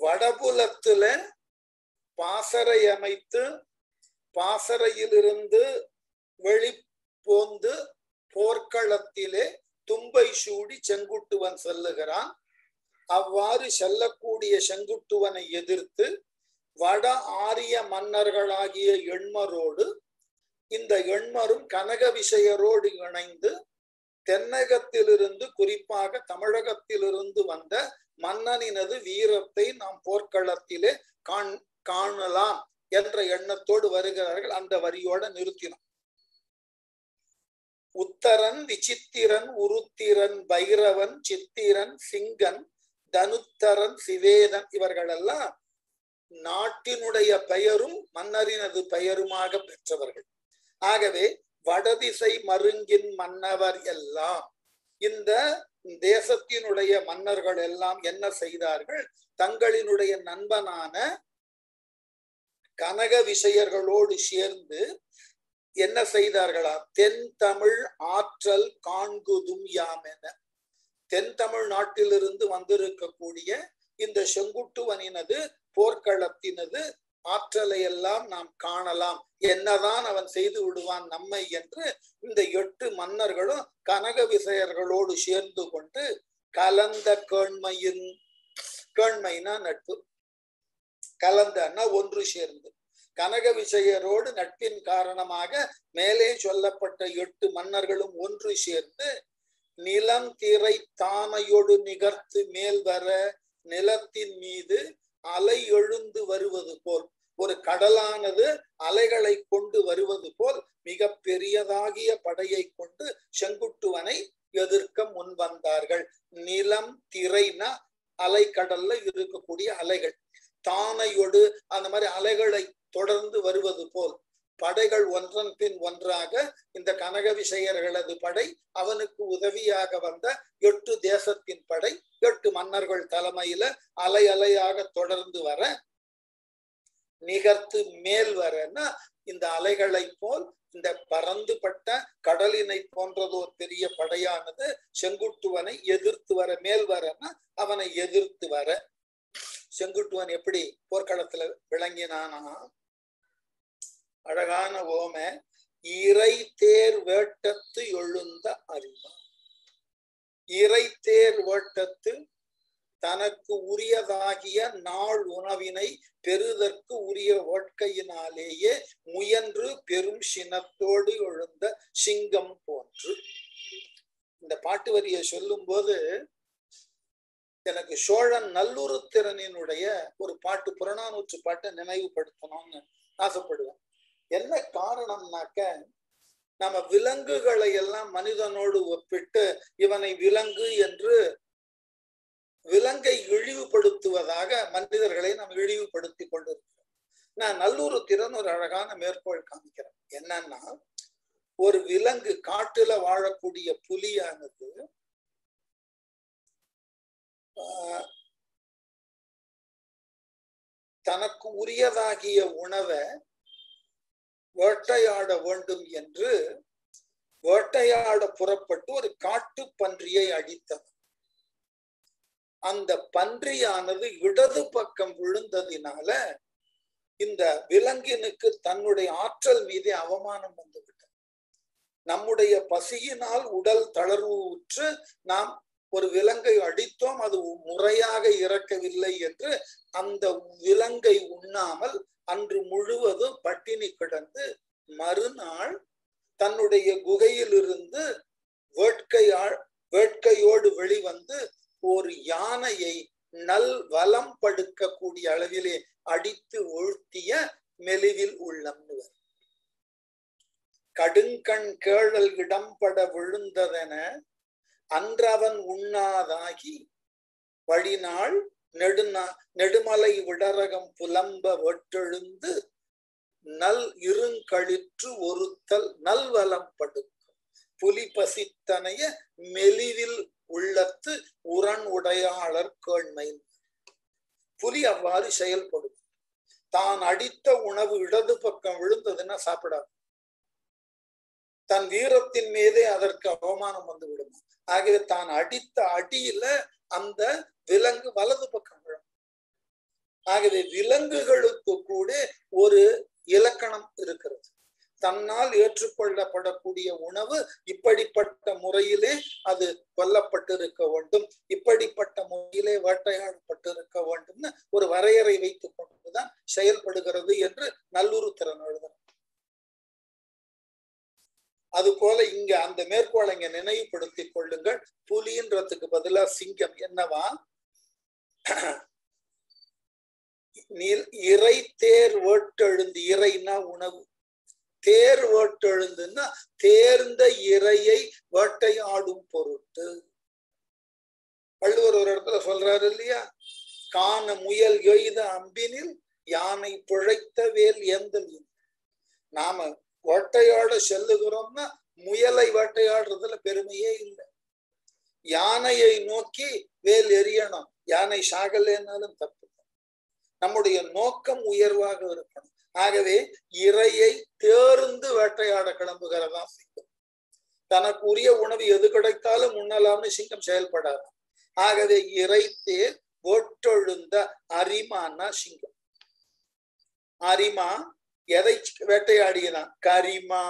வடபுலத்துல பாசறை அமைத்து பாசறையிலிருந்து வெளிப்போந்து போர்க்களத்திலே தும்பை சூடி செங்குட்டுவன் செல்லுகிறான். அவ்வாறு செல்லக்கூடிய செங்குட்டுவனை எதிர்த்து வட ஆரிய மன்னர்களாகிய எண்மரோடு இந்த எண்மரும் கனக விஷயரோடு இணைந்து தென்னகத்திலிருந்து குறிப்பாக தமிழகத்திலிருந்து வந்த மன்னனினது வீரத்தை நாம் போர்க்களத்திலே காண் காணலாம் என்ற எண்ணத்தோடு வருகிறார்கள். அந்த வரியோட நிறுத்தினோம். உத்தரன் விசித்திரன் உருத்திரன் பைரவன் சித்திரன் சிங்கன் தனுத்தரன் சிவேதன் இவர்களெல்லாம் நாட்டினுடைய பெயரும் மன்னரினது பெயருமாக பெற்றவர்கள். ஆகவே வடதிசை மருங்கின் மன்னவர் எல்லாம் இந்த தேசத்தினுடைய மன்னர்கள் எல்லாம் என்ன செய்தார்கள்? தங்களினுடைய நண்பனான கனக விஷயர்களோடு சேர்ந்து என்ன செய்தார்களா? தென் தமிழ் ஆற்றல் காண்குதும் யாம் என. தென் தமிழ் நாட்டிலிருந்து வந்திருக்கக்கூடிய இந்த செங்குட்டுவனினது போர்க்களத்தினது ஆற்றலை எல்லாம் நாம் காணலாம். என்னதான் அவன் செய்து விடுவான் நம்மை என்று இந்த எட்டு மன்னர்களும் கனக விசையர்களோடு சேர்ந்து கொண்டு கலந்த கேண்மையின் கேண்மைனா நட்பு. கலந்தன்னா ஒன்று சேர்ந்து. கனக விஷயரோடு நட்பின் காரணமாக மேலே சொல்லப்பட்ட எட்டு மன்னர்களும் ஒன்று சேர்ந்து நிலம் திரை தாமையோடு நிகர்த்து மேல் வர நிலத்தின் மீது அலை எழுந்து வருவது போல். ஒரு கடலானது அலைகளை கொண்டு வருவது போல் மிக பெரியதாகிய படையை கொண்டு செங்குட்டுவனை எதிர்க்க முன் வந்தார்கள். நிலம் திரைனா அலைக்கடல்ல இருக்கக்கூடிய அலைகள். தானையொடு அந்த மாதிரி அலைகளை தொடர்ந்து வருவது போல் படைகள் ஒன்றன் பின் ஒன்றாக இந்த கனக விஷயர்களது படை அவனுக்கு உதவியாக வந்த எட்டு தேசத்தின் படை எட்டு மன்னர்கள் தலைமையில அலை அலையாக தொடர்ந்து வர நிகர்த்து மேல் வரன்னா இந்த அலைகளை போல் இந்த பறந்துபட்ட கடலினை போன்றதோர் பெரிய படையானது செங்குட்டுவனை எதிர்த்து வர மேல் வரன்னா அவனை எதிர்த்து வர. செங்குட்டுவன் எப்படி போர்க்களத்துல விளங்கினானா அழகான ஓம இறை தேர் வேட்டத்து எழுந்த அறிவான் இறை தேர் வேட்டத்து தனக்கு உரியதாகிய நாள் உணவினை பெறுதற்கு உரிய வேட்கையினாலேயே முயன்று பெரும் சினத்தோடு எழுந்த சிங்கம் போன்று. இந்த பாட்டு வரியை சொல்லும் போது எனக்கு சோழன் நல்லுருத்திறனினுடைய ஒரு பாட்டு புறநானூற்று பாட்டை நினைவுபடுத்தணும்னு ஆசைப்படுவேன். என்ன காரணம்னாக்க நம்ம விலங்குகளை எல்லாம் மனிதனோடு ஒப்பிட்டு இவனை விலங்கு என்று விலங்கை இழிவுபடுத்துவதாக மனிதர்களை நாம் இழிவுபடுத்தி கொண்டிருக்கிறோம். நான் நல்லூர் திறன் ஒரு அழகான மேற்கோள் காமிக்கிறேன். என்னன்னா ஒரு விலங்கு காட்டுல வாழக்கூடிய புலியானது தனக்கு உரியதாகிய உணவை வேட்டையாட வேண்டும் என்று வேட்டையாட புறப்பட்டு ஒரு காட்டு பன்றியை அடித்தது அந்த பன்றியானது இடது பக்கம் விழுந்ததினால இந்த விலங்கினுக்கு தன்னுடைய ஆற்றல் மீதே அவமானம் வந்துவிட்டது. நம்முடைய பசியினால் உடல் தளர்வு உற்று நாம் ஒரு விலங்கை அடித்தோம் அது முறையாக இறக்கவில்லை என்று அந்த விலங்கை உண்ணாமல் அன்று முழுவதும் பட்டினி கிடந்து மறுநாள் தன்னுடைய குகையிலிருந்து வேட்கையாள் வேட்கையோடு வெளிவந்து ஒரு யானையை நல் வலம் படுக்கக்கூடிய அளவிலே அடித்து வீழ்த்திய மெலிவில் உள்ளம்னுவர் கடுங்கண் கேழல் இடம்பட விழுந்ததென அன்றவன் உண்ணாதாகி வழிநாள் நெடுநா நெடுமலை விடரகம் புலம்ப வெட்டெழுந்து நல் இருங்கழிற்று ஒருத்தல் நல்வலம் படுக்கும். புலி பசித்தனைய மெலிவில் உள்ளத்து உரண் உடையாளர் கேண்மை. புலி அவ்வாறு செயல்படும். தான் அடித்த உணவு இடது பக்கம் விழுந்ததுன்னா சாப்பிடாது. தன் வீரத்தின் மீதே அதற்கு அவமானம் வந்து விடும் ஆகவே தான் அடித்த அடியில அந்த விலங்கு வலது பக்கம் விழும். ஆகவே விலங்குகளுக்கு கூட ஒரு இலக்கணம் இருக்கிறது. தன்னால் ஏற்றுக்கொள்ளப்படக்கூடிய உணவு இப்படிப்பட்ட முறையிலே அது கொல்லப்பட்டிருக்க வேண்டும். இப்படிப்பட்ட முறையிலே வேட்டையாடப்பட்டிருக்க வேண்டும்னு ஒரு வரையறை வைத்துக் கொண்டுதான் செயல்படுகிறது என்று நல்லுறுத்திறன் எழுதுறார் அது போல இங்க அந்த மேற்கோளை இங்க நினைவுபடுத்திக் கொள்ளுங்கள். புலின்றதுக்கு பதிலா சிங்கம் என்னவா? இறை தேர் வேட்டெழுந்து இறைனா உணவு. தேர் வேட்டெழுந்துன்னா தேர்ந்த இறையை வேட்டையாடும் பொருட்டு. வள்ளுவர் ஒரு இடத்துல சொல்றாரு இல்லையா? காண முயல் எய்த அம்பினில் யானை பிழைத்த வேல் எந்தல் நாம வேட்டையாட செல்லுகிறோம்னா முயலை வேட்டையாடுறதுல பெருமையே இல்லை. யானையை நோக்கி வேல் எரியணும். யானை சாகலைன்னாலும் தப்பு நம்முடைய நோக்கம் உயர்வாக இருக்கணும். ஆகவே இறையை தேர்ந்து வேட்டையாட கிளம்புகிறதா சிங்கம். தனக்கு உரிய உணவு எது கிடைத்தாலும் உண்ணலாம்னு சிங்கம் செயல்படாது. ஆகவே இறை தேர் ஒட்டொழுந்த அரிமானா சிங்கம். அரிமா எதை வேட்டையாடியதான் கரிமா.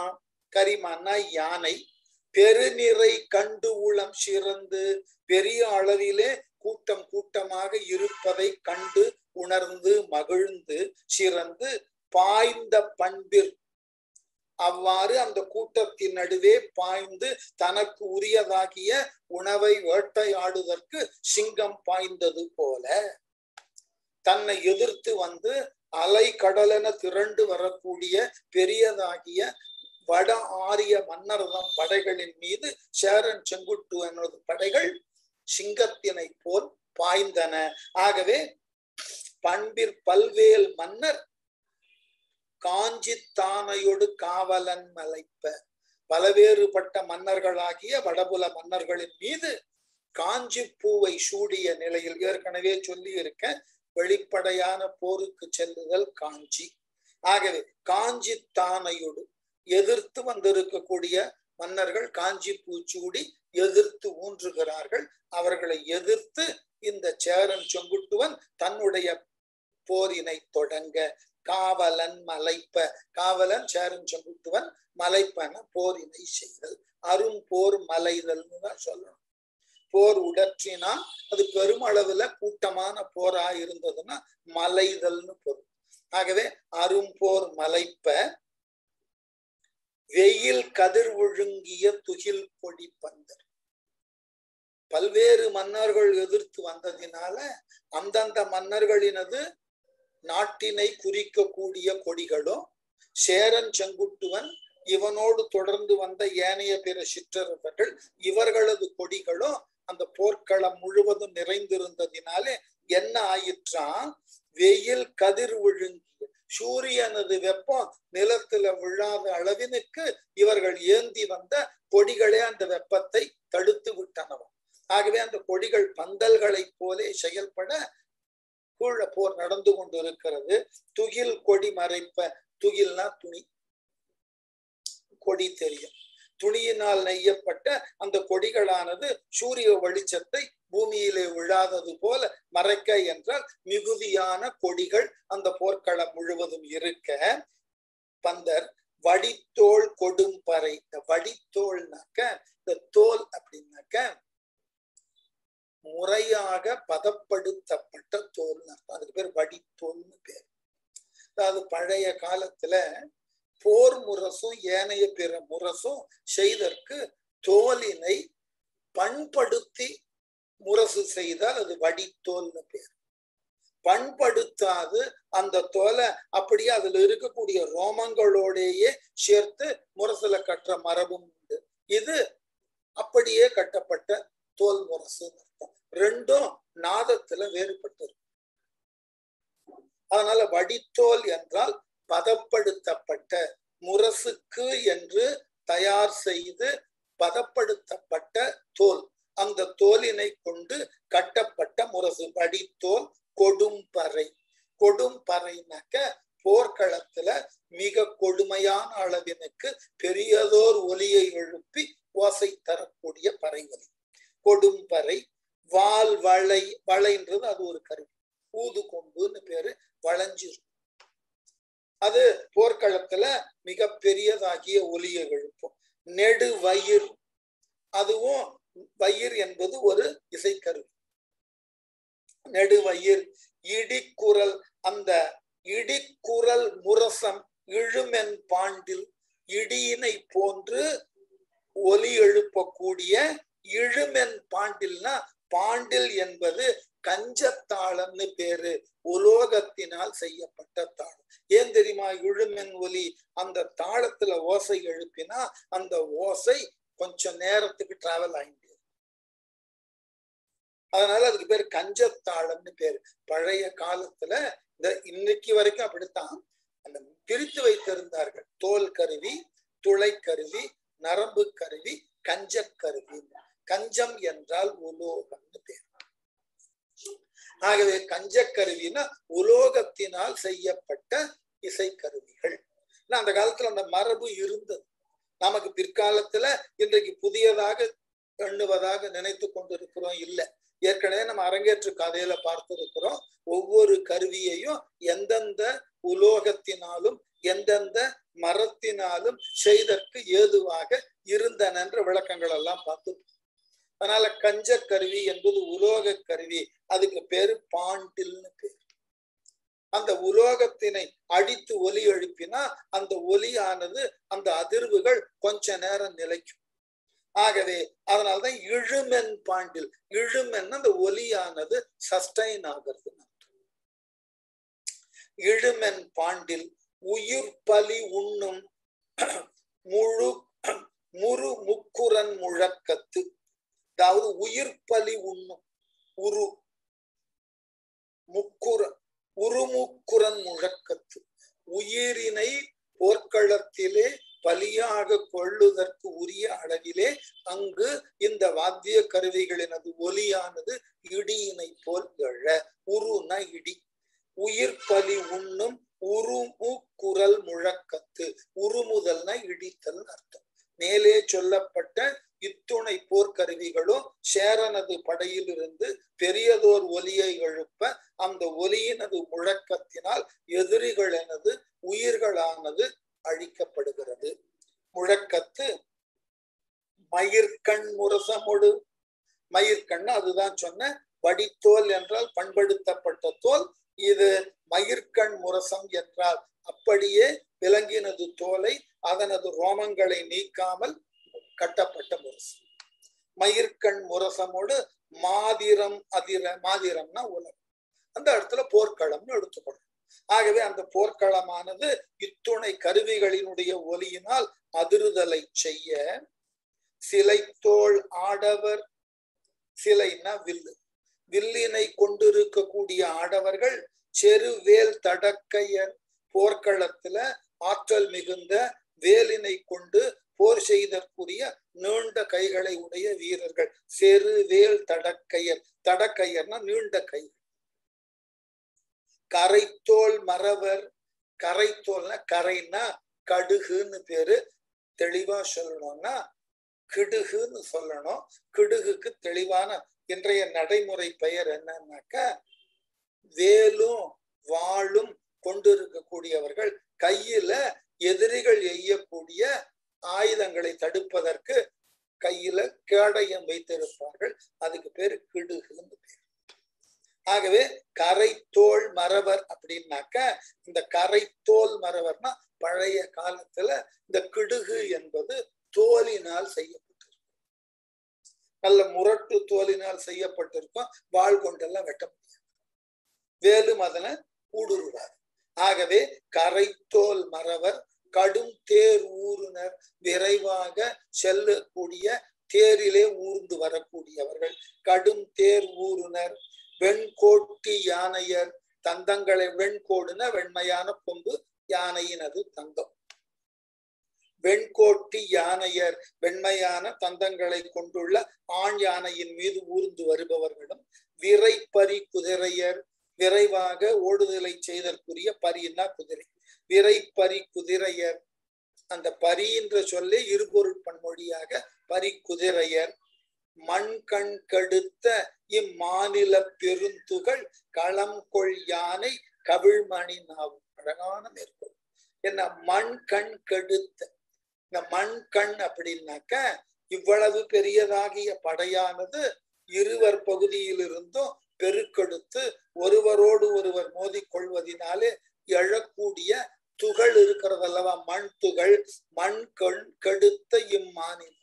கரிமான்னா யானை. பெருநிறை கண்டு உளம் சிறந்து பெரிய அளவிலே கூட்டம் கூட்டமாக இருப்பதை கண்டு உணர்ந்து மகிழ்ந்து சிறந்து பாய்ந்த பண்பிற். அவ்வாறு அந்த கூட்டத்தின் நடுவே பாய்ந்து தனக்கு உரியதாகிய உணவை வேட்டையாடுவதற்கு சிங்கம் பாய்ந்தது போல தன்னை எதிர்த்து வந்து அலை கடலென திரண்டு வரக்கூடிய பெரியதாகிய வட ஆரிய மன்னர்தம் படைகளின் மீது சேரன் செங்குட்டுவனது படைகள் சிங்கத்தினை போல் பாய்ந்தன. ஆகவே பண்பிற் பல்வேல் மன்னர் காஞ்சித்தானையொடு காவலன் மலைப்ப. பலவேறுபட்ட மன்னர்களாகிய வடபுல மன்னர்களின் மீது காஞ்சி பூவை சூடிய நிலையில் ஏற்கனவே சொல்லி இருக்க வெளிப்படையான போருக்கு செல்லுதல் காஞ்சி. ஆகவே காஞ்சி எதிர்த்து வந்திருக்கக்கூடிய மன்னர்கள் காஞ்சி பூச்சூடி எதிர்த்து ஊன்றுகிறார்கள். அவர்களை எதிர்த்து இந்த சேரன் செங்குட்டுவன் தன்னுடைய போரினை தொடங்க காவலன் மலைப்ப காவலன் சேரன் செங்குட்டுவன் மலைப்பன போரினை செய்தல். அரும் போர் மலைதல்னு தான் சொல்லணும். போர் உடற்றினா அது பெருமளவுல கூட்டமான போரா இருந்ததுன்னா மலைதல்னு பொருள். ஆகவே அரும்போர் மலைப்ப வெயில் கதிர் ஒழுங்கிய துகில் கொடி பந்தர். பல்வேறு மன்னர்கள் எதிர்த்து வந்ததினால அந்தந்த மன்னர்களினது நாட்டினை குறிக்கக்கூடிய கொடிகளும் சேரன் செங்குட்டுவன் இவனோடு தொடர்ந்து வந்த ஏனைய பிற சிற்றரசர்கள் இவர்களது கொடிகளும் அந்த போர்க்களம் முழுவதும் நிறைந்திருந்ததினாலே என்ன ஆயிற்றா வெயில் கதிர் ஒழுங்கி சூரியனது வெப்பம் நிலத்துல விழாத அளவினுக்கு இவர்கள் ஏந்தி வந்த கொடிகளே அந்த வெப்பத்தை தடுத்து விட்டனவும் ஆகவே அந்த கொடிகள் பந்தல்களை போலே செயல்பட கூழ போர் நடந்து கொண்டிருக்கிறது. துகில் கொடி மறைப்ப துகில்னா துணி. கொடி தெரியும். துணியினால் நெய்யப்பட்ட அந்த கொடிகளானது சூரிய வெளிச்சத்தை பூமியிலே விழாதது போல மறைக்க என்றால் மிகுதியான கொடிகள் அந்த போர்க்களம் முழுவதும் இருக்க. பந்தர் வடித்தோல் கொடும்பறை இந்த வடித்தோல்னாக்க இந்த தோல் அப்படின்னாக்க முறையாக பதப்படுத்தப்பட்ட தோல் அதுக்கு பேர் வடித்தோல்னு பேர். அதாவது பழைய காலத்துல போர் முரசும் ஏனைய பிற முரசும் செய்தற்கு தோலினை பண்படுத்தி முரசு செய்தால் அது வடித்தோல்னு பேர். பண்படுத்தாது அந்த தோலை அப்படியே அதுல இருக்கக்கூடிய ரோமங்களோடையே சேர்த்து முரசுல கட்டுற மரபும் உண்டு. இது அப்படியே கட்டப்பட்ட தோல் முரசு அர்த்தம். ரெண்டும் நாதத்துல வேறுபட்டிருக்கும் அதனால வடித்தோல் என்றால் பதப்படுத்தப்பட்ட முரசுக்கு என்று தயார் செய்து பதப்படுத்தப்பட்ட தோல். அந்த தோலினை கொண்டு கட்டப்பட்ட முரசு. வடித்தோல் கொடும்பறை கொடும்பறைனாக்க போர்க்களத்துல மிக கொடுமையான அளவினுக்கு பெரியதோர் ஒலியை எழுப்பி ஓசை தரக்கூடிய பறை ஒலி. கொடும்பறை வால் வளை வளைன்றது அது ஒரு கருவி. ஊது கொம்புன்னு பேரு வளைஞ்சிருக்கும் அது போர்க்களத்துல மிக பெரியதாகிய ஒலியை எழுப்பும். நெடு வயிர் அதுவும் வயிர் என்பது ஒரு இசைக்கருவி. நெடுவயிர் இடிக்குரல் அந்த இடிக்குரல் முரசம் இழுமென் பாண்டில் இடியினை போன்று ஒலி எழுப்பக்கூடிய இழுமென் பாண்டில்னா பாண்டில் என்பது கஞ்சத்தாளம்னு பேரு. உலோகத்தினால் செய்யப்பட்ட தாளம். ஏன் தெரியுமா? இழுமென் ஒலி அந்த தாளத்துல ஓசை எழுப்பினா அந்த ஓசை கொஞ்ச நேரத்துக்கு டிராவல் ஆகிட்டு அதனால அதுக்கு பேர் கஞ்சத்தாளம்னு பேரு. பழைய காலத்துல இந்த இன்னைக்கு வரைக்கும் அப்படித்தான். அந்த பிரித்து வைத்திருந்தார்கள். தோல் கருவி துளை கருவி நரம்பு கருவி கஞ்ச கருவி. கஞ்சம் என்றால் உலோகம்னு பேர். ஆகவே கஞ்ச கருவினா உலோகத்தினால் செய்யப்பட்ட இசைக்கருவிகள். அந்த காலத்துல அந்த மரபு இருந்தது. நமக்கு பிற்காலத்துல இன்றைக்கு புதியதாக எண்ணுவதாக நினைத்து கொண்டிருக்கிறோம் இல்லை. ஏற்கனவே நம்ம அரங்கேற்று கதையில பார்த்திருக்கிறோம். ஒவ்வொரு கருவியையும் எந்தெந்த உலோகத்தினாலும் எந்தெந்த மரத்தினாலும் செய்தற்கு ஏதுவாக இருந்தன என்ற விளக்கங்கள் எல்லாம் பார்த்து. அதனால கஞ்ச கருவி என்பது உலோக கருவி. அதுக்கு பேரு பாண்டில்னு பேர். அந்த உலோகத்தினை அடித்து ஒலி எழுப்பினா அந்த ஒலியானது அந்த அதிர்வுகள் கொஞ்ச நேரம் நிலைக்கும். ஆகவே அதனால்தான் இழுமென் பாண்டில் இழுமென் அந்த ஒலியானது சஸ்டைன் ஆகிறது இழுமென் பாண்டில் உயிர் பலி உண்ணும் முழு முரு முக்குரன் முழக்கத்து அதாவது உயிர் பலி உண்ணும் உரு முக்குர உருமுக்குரன் முழக்கத்து உயிரினை போர்க்களத்திலே பலியாக கொள்ளுதற்கு உரிய அளவிலே அங்கு இந்த வாத்திய கருவிகளினது ஒலியானது இடியினை போல் எழ உருன இடி. உயிர் பலி உண்ணும் உருமு குரல் முழக்கத்து உருமுதல்னா இடித்தல் அர்த்தம். மேலே சொல்லப்பட்ட இத்துணை போர்க்கருவிகளும் சேரனது படையிலிருந்து பெரியதோர் ஒலியை எழுப்ப அந்த ஒலியினது முழக்கத்தினால் எதிரிகளனது உயிர்களானது அழிக்கப்படுகிறது. முழக்கத்து மயிர்கண் முரசமொடு. மயிர்கண் அதுதான் சொன்ன வடித்தோல் என்றால் பண்படுத்தப்பட்ட தோல். இது மயிர்கண் முரசம் என்றால் அப்படியே விலங்கினது தோலை அதனது ரோமங்களை நீக்காமல் கட்டப்பட்ட முரசம் மயிர்கண் முரசமோடு மாதிரம் அதிர மாதிரம்னா உலகம் அந்த இடத்துல போர்க்களம்னு எடுத்துக்கணும் ஆகவே அந்த போர்க்களமானது இத்துணை கருவிகளினுடைய ஒலியினால் அதிருதலை செய்ய சிலைத்தோள் ஆடவர் சிலைன்னா வில்லு. வில்லினை கொண்டிருக்கக்கூடிய ஆடவர்கள் செருவேல் தடக்கையர் போர்க்களத்துல ஆற்றல் மிகுந்த வேலினை கொண்டு போர் செய்தற்குரிய நீண்ட கைகளை உடைய வீரர்கள். செரு வேல் தடக்கையர். தடக்கையர்னா நீண்ட கைகள். கரைத்தோல் மறவர் கரைத்தோல்னா கரைன்னா கடுகுன்னு பேரு. தெளிவா சொல்லணும்னா கிடுகுன்னு சொல்லணும். கிடுகுக்கு தெளிவான இன்றைய நடைமுறை பெயர் என்னன்னாக்கா வேலும் வாளும் கொண்டிருக்கக்கூடியவர்கள் கையில எதிரிகள் எய்யக்கூடிய ஆயுதங்களை தடுப்பதற்கு கையில கேடயம் வைத்திருப்பார்கள். அதுக்கு பேரு கிடுகுன்னு பேர். ஆகவே கரைத்தோல் மரவர் அப்படின்னாக்க இந்த கரைத்தோல் மரவர்னா பழைய காலத்துல இந்த கிடுகு என்பது தோலினால் செய்யப்பட்டிருக்கும். நல்ல முரட்டு தோலினால் செய்யப்பட்டிருக்கும். வாழ் கொண்டெல்லாம் வெட்ட முடியாது. வேலும் அதனை ஊடுருவாது. ஆகவே கரைத்தோல் மரவர் கடும் தேர் ஊருனர் விரைவாக செல்லக்கூடிய தேரிலே ஊர்ந்து வரக்கூடியவர்கள். கடும் தேர் ஊருனர் வெண்கோட்டி யானையர் தந்தங்களை வெண்கோடுன வெண்மையான கொம்பு யானையினது தந்தம் வெண்கோட்டி யானையர் வெண்மையான தந்தங்களை கொண்டுள்ள ஆண் யானையின் மீது ஊர்ந்து வருபவர்களும் விரைப்பறி குதிரையர் விரைவாக ஓடுதலை செய்தற்குரிய பரின்னா குதிரை. விரைப்பறி குதிரையர். அந்த பரி என்ற சொல்லே இருபொருள் பன்மொழியாக பரி குதிரையர். மண் கண் கெடுத்த இம்மாநில பெருந்துகள் களம் கொள் யானை கவிழ்மணி நாவும். அழகான மேற்கோள். என்ன மண் கண் கெடுத்த இந்த மண் கண் அப்படின்னாக்க இவ்வளவு பெரியதாகிய படையானது இருவர் பகுதியிலிருந்தும் பெருக்கெடுத்து ஒருவரோடு ஒருவர் மோதிக்கொள்வதினாலே எழக்கூடிய துகள் இருக்கிறது அல்லவா மண் துகள் மண் கண் கெடுத்த இம்மாநிலம்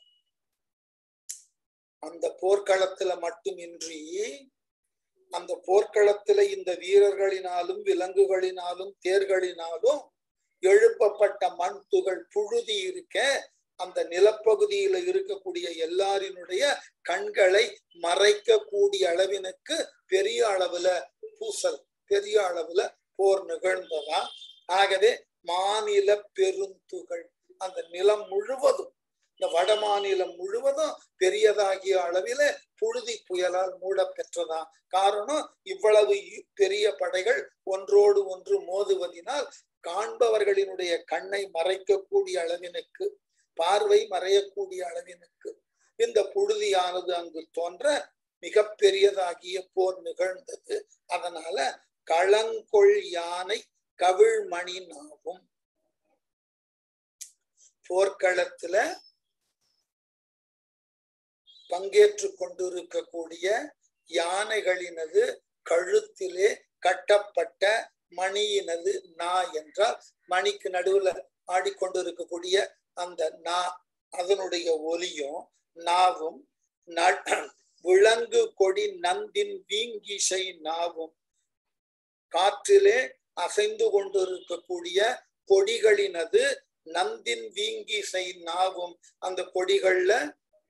அந்த போர்க்களத்துல மட்டுமின்றி அந்த போர்க்களத்துல இந்த வீரர்களினாலும் விலங்குகளினாலும் தேர்களினாலும் எழுப்பப்பட்ட மண் துகள் புழுதி இருக்க அந்த நிலப்பகுதியில இருக்கக்கூடிய எல்லாரினுடைய கண்களை மறைக்கக்கூடிய அளவினுக்கு பெரிய அளவுல பூசல் பெரிய அளவுல போர் நிகழ்ந்ததா? ஆகவே மாநில பெருந்துகள் அந்த நிலம் முழுவதும் இந்த வட மாநிலம் முழுவதும் பெரியதாகிய அளவில புழுதி புயலால் மூட பெற்றதா காரணம் இவ்வளவு பெரிய படைகள் ஒன்றோடு ஒன்று மோதுவதினால் காண்பவர்களினுடைய கண்ணை மறைக்கக்கூடிய அளவினுக்கு பார்வை மறையக்கூடிய அளவினுக்கு இந்த புழுதியானது அங்கு தோன்ற மிக பெரியதாகிய போர் நிகழ்ந்தது. அதனால களங்கொள் யானை கவிழ்மணி நாவும் போர்க்களத்துல பங்கேற்று கொண்டிருக்கக்கூடிய யானைகளினது கழுத்திலே கட்டப்பட்ட மணியினது நா என்றால் மணிக்கு நடுவுல ஆடிக்கொண்டிருக்கக்கூடிய அந்த நா அதனுடைய ஒலியும் நாவும் விலங்கு கொடி நந்தின் வீங்கிசை நாவும் காற்றிலே அசைந்து கொண்டிருக்கக்கூடிய கொடிகளினது நந்தின் வீங்கிசை நாவும் அந்த கொடிகள்ல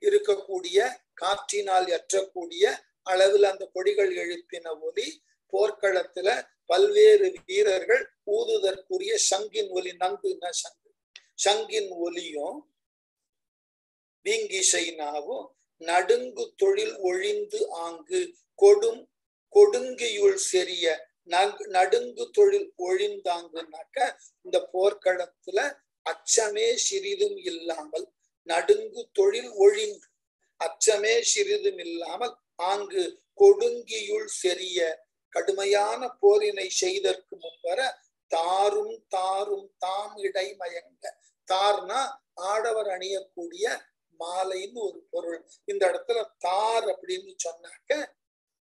இருக்கக்கூடிய காற்றினால் எற்றக்கூடிய அளவில் அந்த கொடிகள் எழுப்பின ஒலி போர்க்களத்துல பல்வேறு வீரர்கள் ஊதுதற்குரிய சங்கின் ஒலி நங்குன்னா சங்கு? சங்கின் ஒலியும் வீங்கிசைனாவும் நடுங்கு தொழில் ஒழிந்து ஆங்கு கொடும் கொடுங்கியுள் செரிய நடுங்கு தொழில் ஒழிந்தாங்கன்னாக்க இந்த போர்க்களத்துல அச்சமே சிறிதும் இல்லாமல் நடுங்கு தொழில் ஒழிந்து அச்சமே சிறிதுமில்லாமல் ஆங்கு கொடுங்கியுள் செரிய கடுமையான போரினை செய்தற்கு முன்வர தாரும் தாரும் தாம் இடை மயங்க தார்னா ஆடவர் அணியக்கூடிய மாலைன்னு ஒரு பொருள். இந்த இடத்துல தார் அப்படின்னு சொன்னாக்க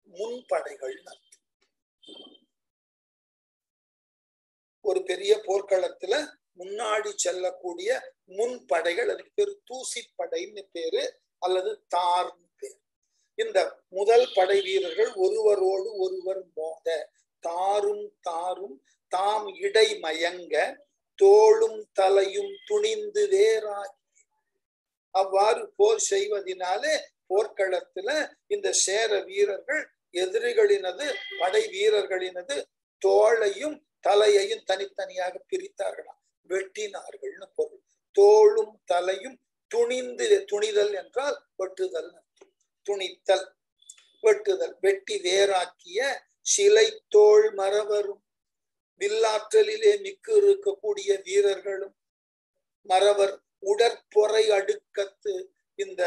முன்படைகள் ஒரு பெரிய போர்க்களத்துல முன்னாடி செல்லக்கூடிய முன்படைகள் அதுக்கு பேரு தூசிப்படைன்னு பேரு அல்லது தார்னு பேரு. இந்த முதல் படை வீரர்கள் ஒருவரோடு ஒருவர் மோத தாரும் தாரும் தாம் இடை மயங்க தோளும் தலையும் துணிந்து வேறாகி அவ்வாறு போர் செய்வதனாலே போர்க்களத்துல இந்த சேர வீரர்கள் எதிரிகளினது படை வீரர்களினது தோளையும் தலையையும் தனித்தனியாக பிரித்தார்களாம். வெட்டினார்கள்னு பொருள். தோளும் தலையும் துணிந்து துணிதல் என்றால் வெட்டுதல் துணித்தல் வெட்டுதல். வெட்டி வேறாக்கிய சிலை தோல் மரவரும் வில்லாற்றலிலே மிக்கு இருக்கக்கூடிய வீரர்களும் மறவர் உடற்பொறை அடுக்கத்து இந்த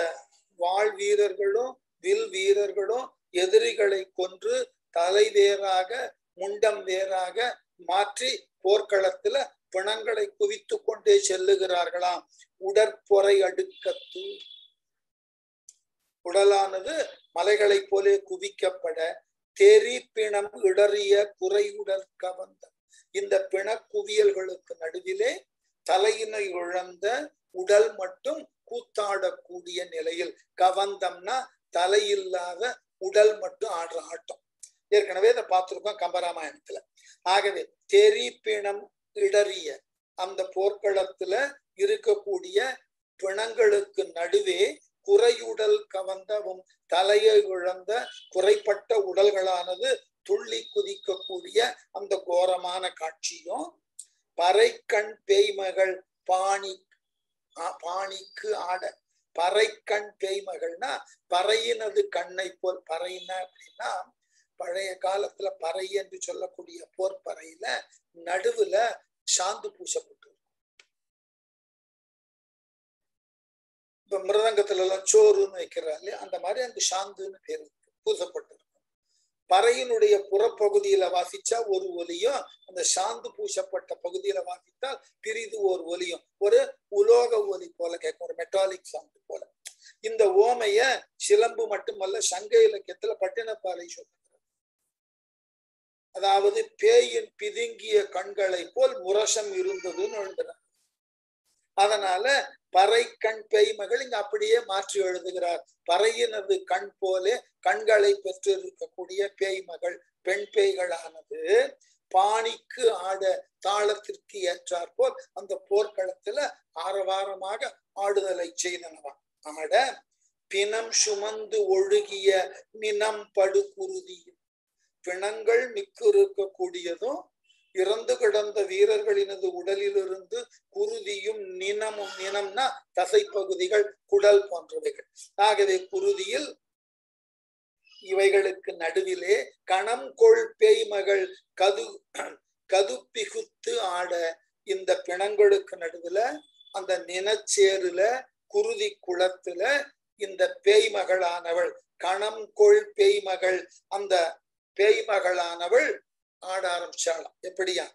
வாழ் வீரர்களும் வில் வீரர்களும் எதிரிகளை கொன்று தலை வேறாக முண்டம் வேறாக மாற்றி போர்க்களத்துல பிணங்களை குவித்துக் கொண்டே செல்லுகிறார்களாம். உடற்பொறை அடுக்கத்து. உடலானது மலைகளைப் போலே குவிக்கப்பட தெரி பிணம் இடறிய குறையுடல் கவந்த இந்த பிண குவியல்களுக்கு நடுவிலே தலையினை இழந்த உடல் மட்டும் கூத்தாடக்கூடிய நிலையில் கவந்தம்னா தலையில்லாத உடல் மட்டும் ஆடுற ஆட்டம். ஏற்கனவே இதை பார்த்திருக்கோம் கம்பராமாயணத்துல. ஆகவே தெரி பிணம் இடறிய அந்த போர்க்களத்துல இருக்கக்கூடிய பிணங்களுக்கு நடுவே குறையுடல் கவந்தவும் தலையை இழந்த குறைப்பட்ட உடல்களானது துள்ளி குதிக்கக்கூடிய அந்த கோரமான காட்சியும் பறைக்கண் பேய்மகள் பாணி பாணிக்கு ஆட பறைக்கண் பேய்மகள்னா பறையினது கண்ணை போல் பறையின அப்படின்னா பழைய காலத்துல பறை என்று சொல்லக்கூடிய போர் பறையில நடுவுல சாந்து பூசப்பட்டு இப்ப மிருதங்கத்துல எல்லாம் சோறுன்னு வைக்கிறாள் அந்த மாதிரி அந்த சாந்துன்னு பேர் பூசப்பட்டிருக்கும் பறையினுடைய புறப்பகுதியில வாசிச்சா ஒரு ஒலியும் அந்த சாந்து பூசப்பட்ட பகுதியில வாசித்தால் பிரிது ஒரு ஒலியும். ஒரு உலோக ஒலி போல கேட்கும் ஒரு மெட்டாலிக் சவுண்ட் போல. இந்த ஓமைய சிலம்பு மட்டுமல்ல சங்க இலக்கியத்துல பட்டினப்பாறை சொல்ற அதாவது பேயின் பிதுங்கிய கண்களை போல் முரசம் இருந்ததுன்னு எழுதுறார். அதனால பறை கண் பேய்மகள் இங்க அப்படியே மாற்றி எழுதுகிறார். பறையினது கண் போலே கண்களை பெற்றிருக்கக்கூடிய பேய்மகள் பெண் பேய்களானது பாணிக்கு ஆட தாளத்திற்கு ஏற்றார் போல் அந்த போர்க்களத்துல ஆரவாரமாக ஆடுதலை செய்தனவாம் ஆட பிணம் சுமந்து ஒழுகிய நினம் படுகுருதியும் பிணங்கள் மிக்கு இருக்கக்கூடியதும் இறந்து கிடந்த வீரர்களினது உடலிலிருந்து குருதியும் நினமும் நினம்னா தசை பகுதிகள் குடல் போன்றவைகள். ஆகவே குருதியில் இவைகளுக்கு நடுவிலே கணம் கொள் பேய்மகள் கது கதுப்பிகுத்து ஆட இந்த பிணங்களுக்கு நடுவுல அந்த நினச்சேருல குருதி குளத்துல இந்த பேய்மகளானவள் கணம் கொள் பேய்மகள் அந்த பேய்மகளானவள் ஆட ஆரம்பிச்சாளாம் எப்படியா?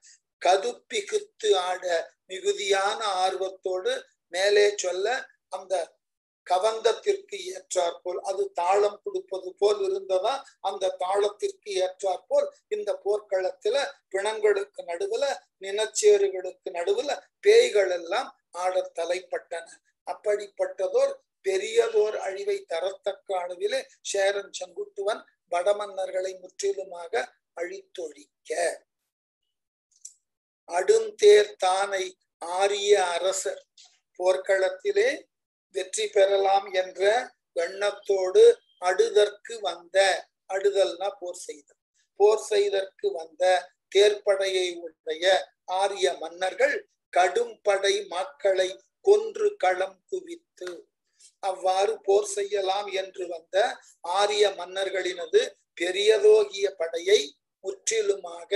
கதுப்பி கதுப்பிகுத்து ஆட மிகுதியான ஆர்வத்தோடு மேலே சொல்ல அந்த கவந்தத்திற்கு ஏற்றாற்போல் அது தாளம் கொடுப்பது போல் இருந்ததா? அந்த தாளத்திற்கு ஏற்றாற்போல் இந்த போர்க்களத்துல பிணங்களுக்கு நடுவுல நினச்சேறுகளுக்கு நடுவுல பேய்கள் எல்லாம் ஆட தலைப்பட்டன. அப்படிப்பட்டதோர் பெரியதோர் அழிவை தரத்தக்க அளவிலே சேரன் செங்குட்டுவன் வடமன்னர்களை முற்றிலுமாக அழித்தொழிக்க. அடுந்தேர் தானை ஆரிய அரசர் போர்க்களத்திலே வெற்றி பெறலாம் என்ற எண்ணத்தோடு அடுதற்கு வந்த அடுதல்னா போர் செய்தல். போர் செய்தற்கு வந்த தேர்ப்படையை உடைய ஆரிய மன்னர்கள் கடும் படை மக்களை கொன்று களம் குவித்து அவ்வாறு போர் செய்யலாம் என்று வந்த ஆரிய மன்னர்களினது பெரியதோகிய படையை முற்றிலுமாக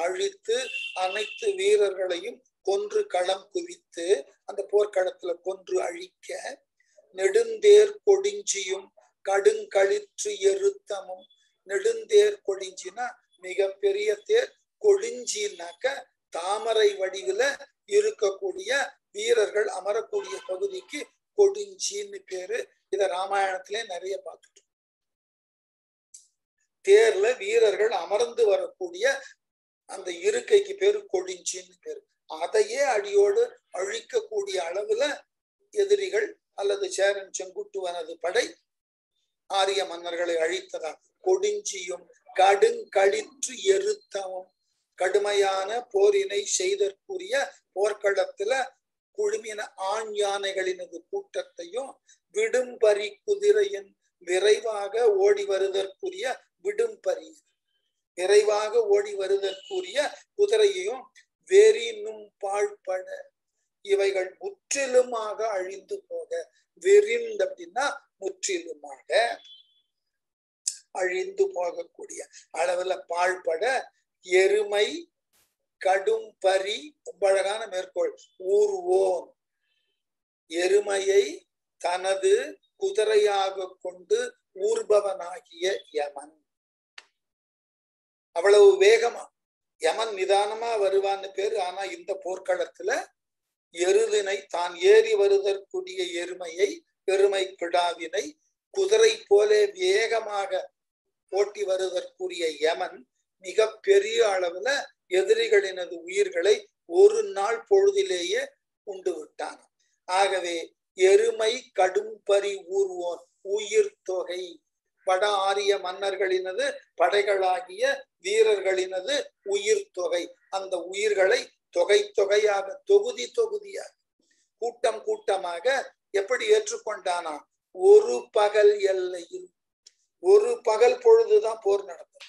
அழித்து அனைத்து வீரர்களையும் கொன்று களம் குவித்து அந்த போர்க்களத்துல கொன்று அழிக்க நெடுந்தேர் கொடிஞ்சியும் கடுங்களிற்று எருத்தமும் நெடுந்தேர் கொடிஞ்சினா மிக பெரிய தேர் கொடிஞ்சினாக்க தாமரை வடிவுல இருக்கக்கூடிய வீரர்கள் அமரக்கூடிய பகுதிக்கு கொடிஞ்சின்னு பேரு. இத ராமாயணத்திலே நிறைய பார்த்துட்டோம். தேர்ல வீரர்கள் அமர்ந்து வரக்கூடிய அந்த இருக்கைக்கு பேரு கொடிஞ்சின்னு பேரு. அதையே அடியோடு அழிக்கக்கூடிய அளவுல எதிரிகள் அல்லது சேரன் செங்குட்டுவனது படை ஆரிய மன்னர்களை அழித்ததா கொடிஞ்சியும் கடுங்கழிற்று எருத்தமும் கடுமையான போரினை செய்தற்குரிய போர்க்களத்துல குழுமின ஆண் யானைகளினது கூட்டத்தையும் விடும்பரி குதிரையின் விரைவாக ஓடி வருதற்குரிய விடும்பரி விரைவாக ஓடி வருதற்குரிய குதிரையையும் வெறினும் பாழ்பட இவைகள் முற்றிலுமாக அழிந்து போக வெறிந்து அப்படின்னா முற்றிலுமாக அழிந்து போகக்கூடிய அளவுல பாழ்பட எருமை கடும் பரி ரொம்ப அழகான மேற்கோள் ஊர்வோன். எருமையை தனது குதிரையாக கொண்டு ஊர்பவனாகிய யமன். அவ்வளவு வேகமா யமன் நிதானமா வருவான்னு பேரு. ஆனா இந்த போர்க்களத்துல எருதினை தான் ஏறி வருதற்குரிய எருமையை எருமை கிடாவினை குதிரை போல வேகமாக ஓட்டி வருவதற்குரிய யமன் மிக பெரிய அளவுல எதிரிகளினது உயிர்களை ஒரு நாள் பொழுதிலேயே உண்டு விட்டான். ஆகவே எருமை கடும்பரி ஊர்வோன் உயிர் தொகை. வட ஆரிய மன்னர்களினது படைகளாகிய வீரர்களினது உயிர் தொகை. அந்த உயிர்களை தொகை தொகையாக தொகுதி தொகுதியாக கூட்டம் கூட்டமாக எப்படி ஏற்றுக்கொண்டானா? ஒரு பகல் எல்லையில். ஒரு பகல் பொழுதுதான் போர் நடந்தது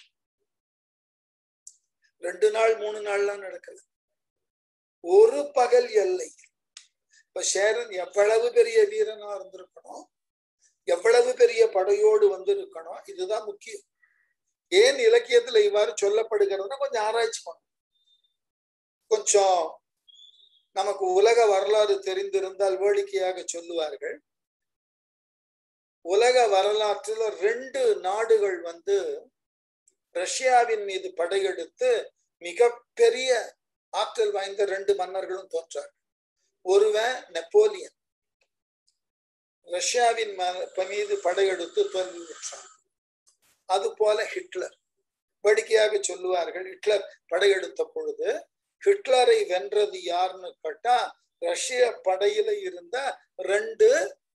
ரெண்டு நாள் மூணு நாள்லாம் நடக்கல ஒரு பகல் எல்லை. இப்ப சேரன் எவ்வளவு பெரிய வீரனா இருந்திருக்கணும் எவ்வளவு பெரிய படையோடு வந்திருக்கணும் இதுதான் முக்கியம். ஏன் இலக்கியத்துல இவ்வாறு சொல்லப்படுகிறதுனா கொஞ்சம் ஆராய்ச்சி பண்ணும் கொஞ்சம் நமக்கு உலக வரலாறு தெரிந்திருந்தால் வேடிக்கையாக சொல்லுவார்கள். உலக வரலாற்றுல ரெண்டு நாடுகள் வந்து ரஷ்யாவின் மீது படையெடுத்து மிகப்பெரிய ஆற்றல் வாய்ந்த ரெண்டு மன்னர்களும் தோற்றார் ஒருவன் நெப்போலியன். ரஷ்யாவின் மீது படையெடுத்து தோல்வி பெற்றார் அது போல ஹிட்லர். வேடிக்கையாக சொல்லுவார்கள் ஹிட்லர் படையெடுத்த பொழுது ஹிட்லரை வென்றது யாருன்னு கேட்டா ரஷ்ய படையில இருந்த ரெண்டு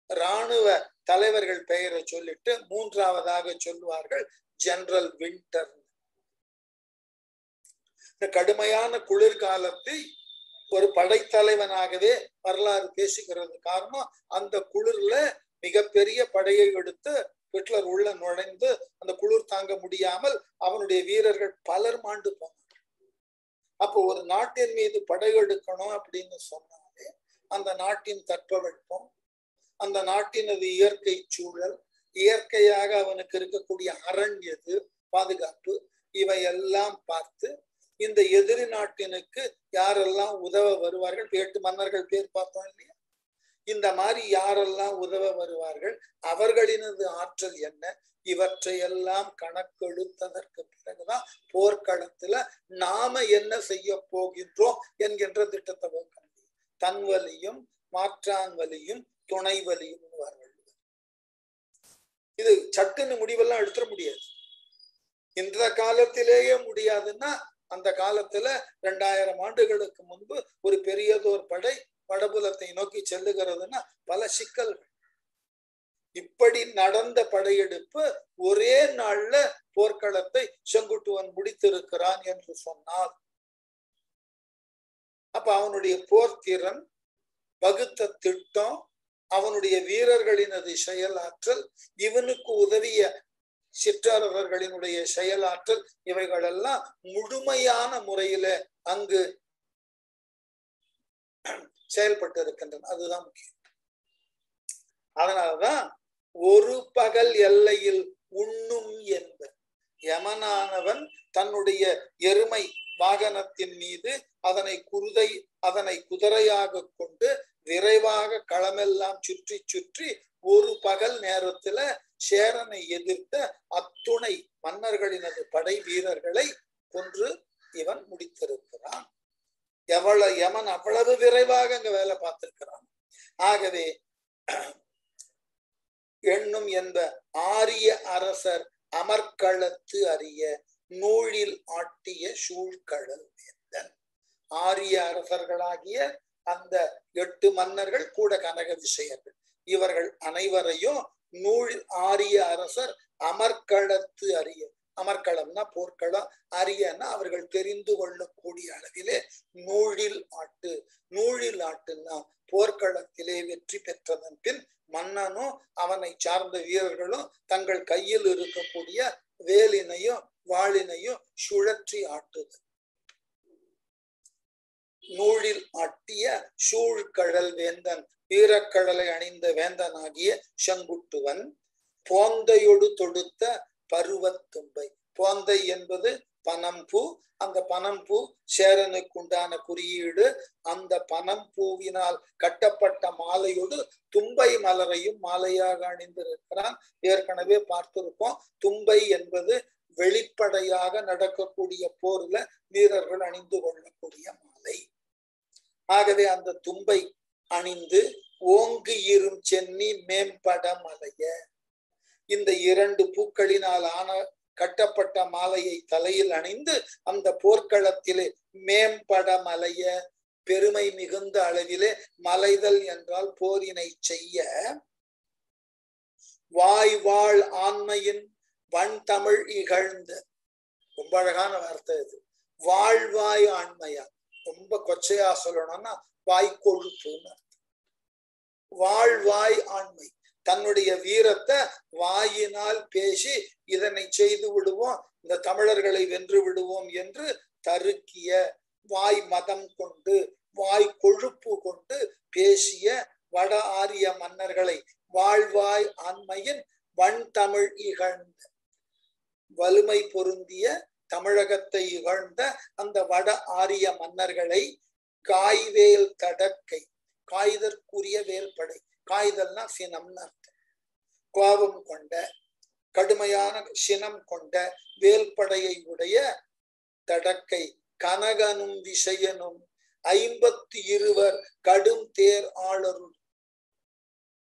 இராணுவ தலைவர்கள் பெயரை சொல்லிட்டு மூன்றாவதாக சொல்லுவார்கள் ஜெனரல் வின்டர் இந்த கடுமையான குளிர்காலத்தை ஒரு படைத்தலைவனாகவே வரலாறு பேசுகிறது. காரணம் அந்த குளிர்ல மிகப்பெரிய படையை எடுத்து ஹிட்லர் உள்ள நுழைந்து அந்த குளிர் தாங்க முடியாமல் அவனுடைய வீரர்கள் பலர் மாண்டு போனார் அப்போ ஒரு நாட்டின் மீது படையெடுக்கணும் அப்படின்னு சொன்னாலே அந்த நாட்டின் தட்பவெட்பம் அந்த நாட்டினது இயற்கை சூழல் இயற்கையாக அவனுக்கு இருக்கக்கூடிய அரண் எது பாதுகாப்பு இவையெல்லாம் பார்த்து இந்த எதிரி நாட்டினுக்கு யாரெல்லாம் உதவ வருவார்கள்? எட்டு மன்னர்கள் பேர் பார்த்தோம் இல்லையா? இந்த மாதிரி யாரெல்லாம் உதவ வருவார்கள்? அவர்களினது ஆற்றல் என்ன? இவற்றையெல்லாம் கணக்கெடுத்ததற்கு பிறகுதான் போர்க்களத்துல நாம என்ன செய்ய போகின்றோம் என்கின்ற திட்டத்தை வகுக்க முடியும். தன்வலியும் மாற்றான் வலியும் துணை வலியும் இது சட்டுன்னு முடிவெல்லாம் எடுத்துட முடியாது. இந்த காலத்திலேயே முடியாதுன்னா அந்த காலத்துல ரெண்டாயிரம் ஆண்டுகளுக்கு முன்பு ஒரு பெரியதோர் படை வடபுலத்தை நோக்கி செல்லுகிறதுன்னா பல சிக்கல்கள். இப்படி நடந்த படையெடுப்பு ஒரே நாள்ல போர்க்களத்தை செங்குட்டுவன் முடித்திருக்கிறான் என்று சொன்னால் அப்ப அவனுடைய போர்த்திறன் வகுத்த திட்டம் அவனுடைய வீரர்களினது செயலாற்றல் இவனுக்கு உதவிய சிற்றரசர்களினுடைய செயலாற்றல் இவைகளெல்லாம் முழுமையான முறையில அங்கு செயல்பட்டு இருக்கின்றன அதுதான் முக்கியம். அதனாலதான் ஒரு பகல் எல்லையில் உண்ணும் என்ப யமனானவன் தன்னுடைய எருமை வாகனத்தின் மீது அதனை குருதை அதனை குதிரையாக கொண்டு விரைவாக களமெல்லாம் சுற்றி சுற்றி ஒரு பகல் நேரத்துல சேரனை எதிர்த்த அத்துணை மன்னர்களினது படை வீரர்களை கொன்று இவன் முடித்திருக்கிறான். எவ்வளவு யமன் அவ்வளவு விரைவாக அங்க வேலை பார்த்திருக்கிறான். ஆகவே எண்ணும் என்ப ஆரிய அரசர் அமர்க்களத்து அறிய நூலில் ஆட்டிய சூழ்கடல் வேந்தன். ஆரிய அரசர்களாகிய அந்த எட்டு மன்னர்கள் கூட கனக விஷயர்கள் இவர்கள் அனைவரையும் நூல் ஆரிய அரசர் அமர்க்களத்து அறிய அமர்க்களம்னா போர்க்களம். அரியன்னா அவர்கள் தெரிந்து கொள்ளக்கூடிய அளவிலே நூழில் ஆட்டு. நூழில் ஆட்டுன்னா போர்க்களத்திலே வெற்றி பெற்றதன் பின் மன்னனும் அவனை சார்ந்த வீரர்களும் தங்கள் கையில் இருக்கக்கூடிய வேலினையும் வாளினையும் சுழற்றி ஆட்டுது நூழில் ஆட்டிய சூழ்கடல் வேந்தன் வீரக்கடலை அணிந்த வேந்தனாகிய செங்குட்டுவன் போந்தையொடு தொடுத்த பருவத்தும்பை போந்தை என்பது பனம்பூ அந்த பனம்பூ சேரனுக்கு உண்டான குறியீடு. அந்த பனம்பூவினால் கட்டப்பட்ட மாலையோடு தும்பை மலரையும் மாலையாக அணிந்திருக்கிறான். ஏற்கனவே பார்த்திருக்கோம் தும்பை என்பது வெளிப்படையாக நடக்கக்கூடிய போர்ல வீரர்கள் அணிந்து கொள்ளக்கூடிய மாலை ஆகவே அந்த தும்பை அணிந்து ஓங்கு இரும் சென்னி மேம்பட மலைய. இந்த இரண்டு பூக்களினால் ஆன கட்டப்பட்ட மாலையை தலையில் அணிந்து அந்த போர்க்களத்திலே மேம்பட மலைய. பெருமை மிகுந்த அளவிலே மலைதல் என்றால் போரினை செய்ய. வாய் வாழ் ஆண்மையின் வன் தமிழ் இகழ்ந்த. ரொம்ப அழகான வார்த்தை இது வாழ்வாய் ஆண்மையா? ரொம்ப கொச்சையா சொல்லணும்னா வாய்க்கொழுப்புன்னு வாழ்வாய் ஆண்மை. தன்னுடைய வீரத்தை வாயினால் பேசி இதனை செய்து விடுவோம் இந்த தமிழர்களை வென்று விடுவோம் என்று தருக்கிய வாய் மதம் கொண்டு வாய் கொழுப்பு கொண்டு பேசிய வட ஆரிய மன்னர்களை வாழ்வாய் ஆண்மையின் வன் தமிழ் இகழ்ந்த வலிமை பொருந்திய தமிழகத்தை இகழ்ந்த அந்த வட ஆரிய மன்னர்களை காய்வேல் தடக்கை காய்தற்குரிய வேல்படை காய்தல்னா சினம்னு அர்த்தம். கோபம் கொண்ட கடுமையான சினம் கொண்ட வேல்படையை உடைய தடக்கை கனகனும் விஷயனும் ஐம்பத்தி இருவர் கடும் தேர் ஆளருள்.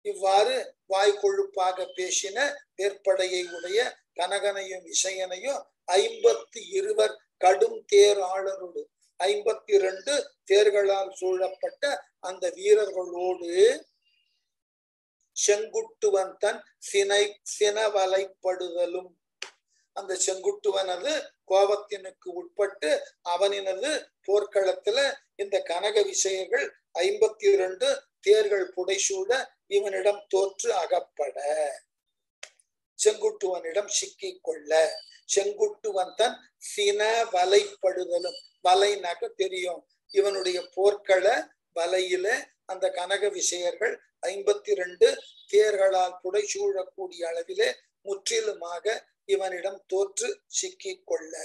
இவ்வாறு வாய் கொழுப்பாக பேசின வேற்படையை உடைய கனகனையும் விஷயனையும் ஐம்பத்தி இருவர் கடும் தேராளரோடு. ஐம்பத்தி இரண்டு தேர்களால் சூழப்பட்ட அந்த வீரர்களோடு செங்குட்டுவன் தன் சினை சினவலைப்படுதலும். அந்த செங்குட்டுவனது கோபத்தினுக்கு உட்பட்டு அவனினது போர்க்களத்துல இந்த கனக விஷயங்கள் ஐம்பத்தி இரண்டு தேர்கள் புடைசூட இவனிடம் தோற்று அகப்பட. செங்குட்டுவனிடம் சிக்கிக் கொள்ள செங்குட்டுவன் தன் சின வலைப்படுதலும். வலைனாக்க தெரியும். இவனுடைய போர்க்கள வலையில அந்த கனக விஷயர்கள் ஐம்பத்தி ரெண்டு தேர்களால் புடைசூழக்கூடிய அளவிலே முற்றிலுமாக இவனிடம் தோற்று சிக்கி கொள்ள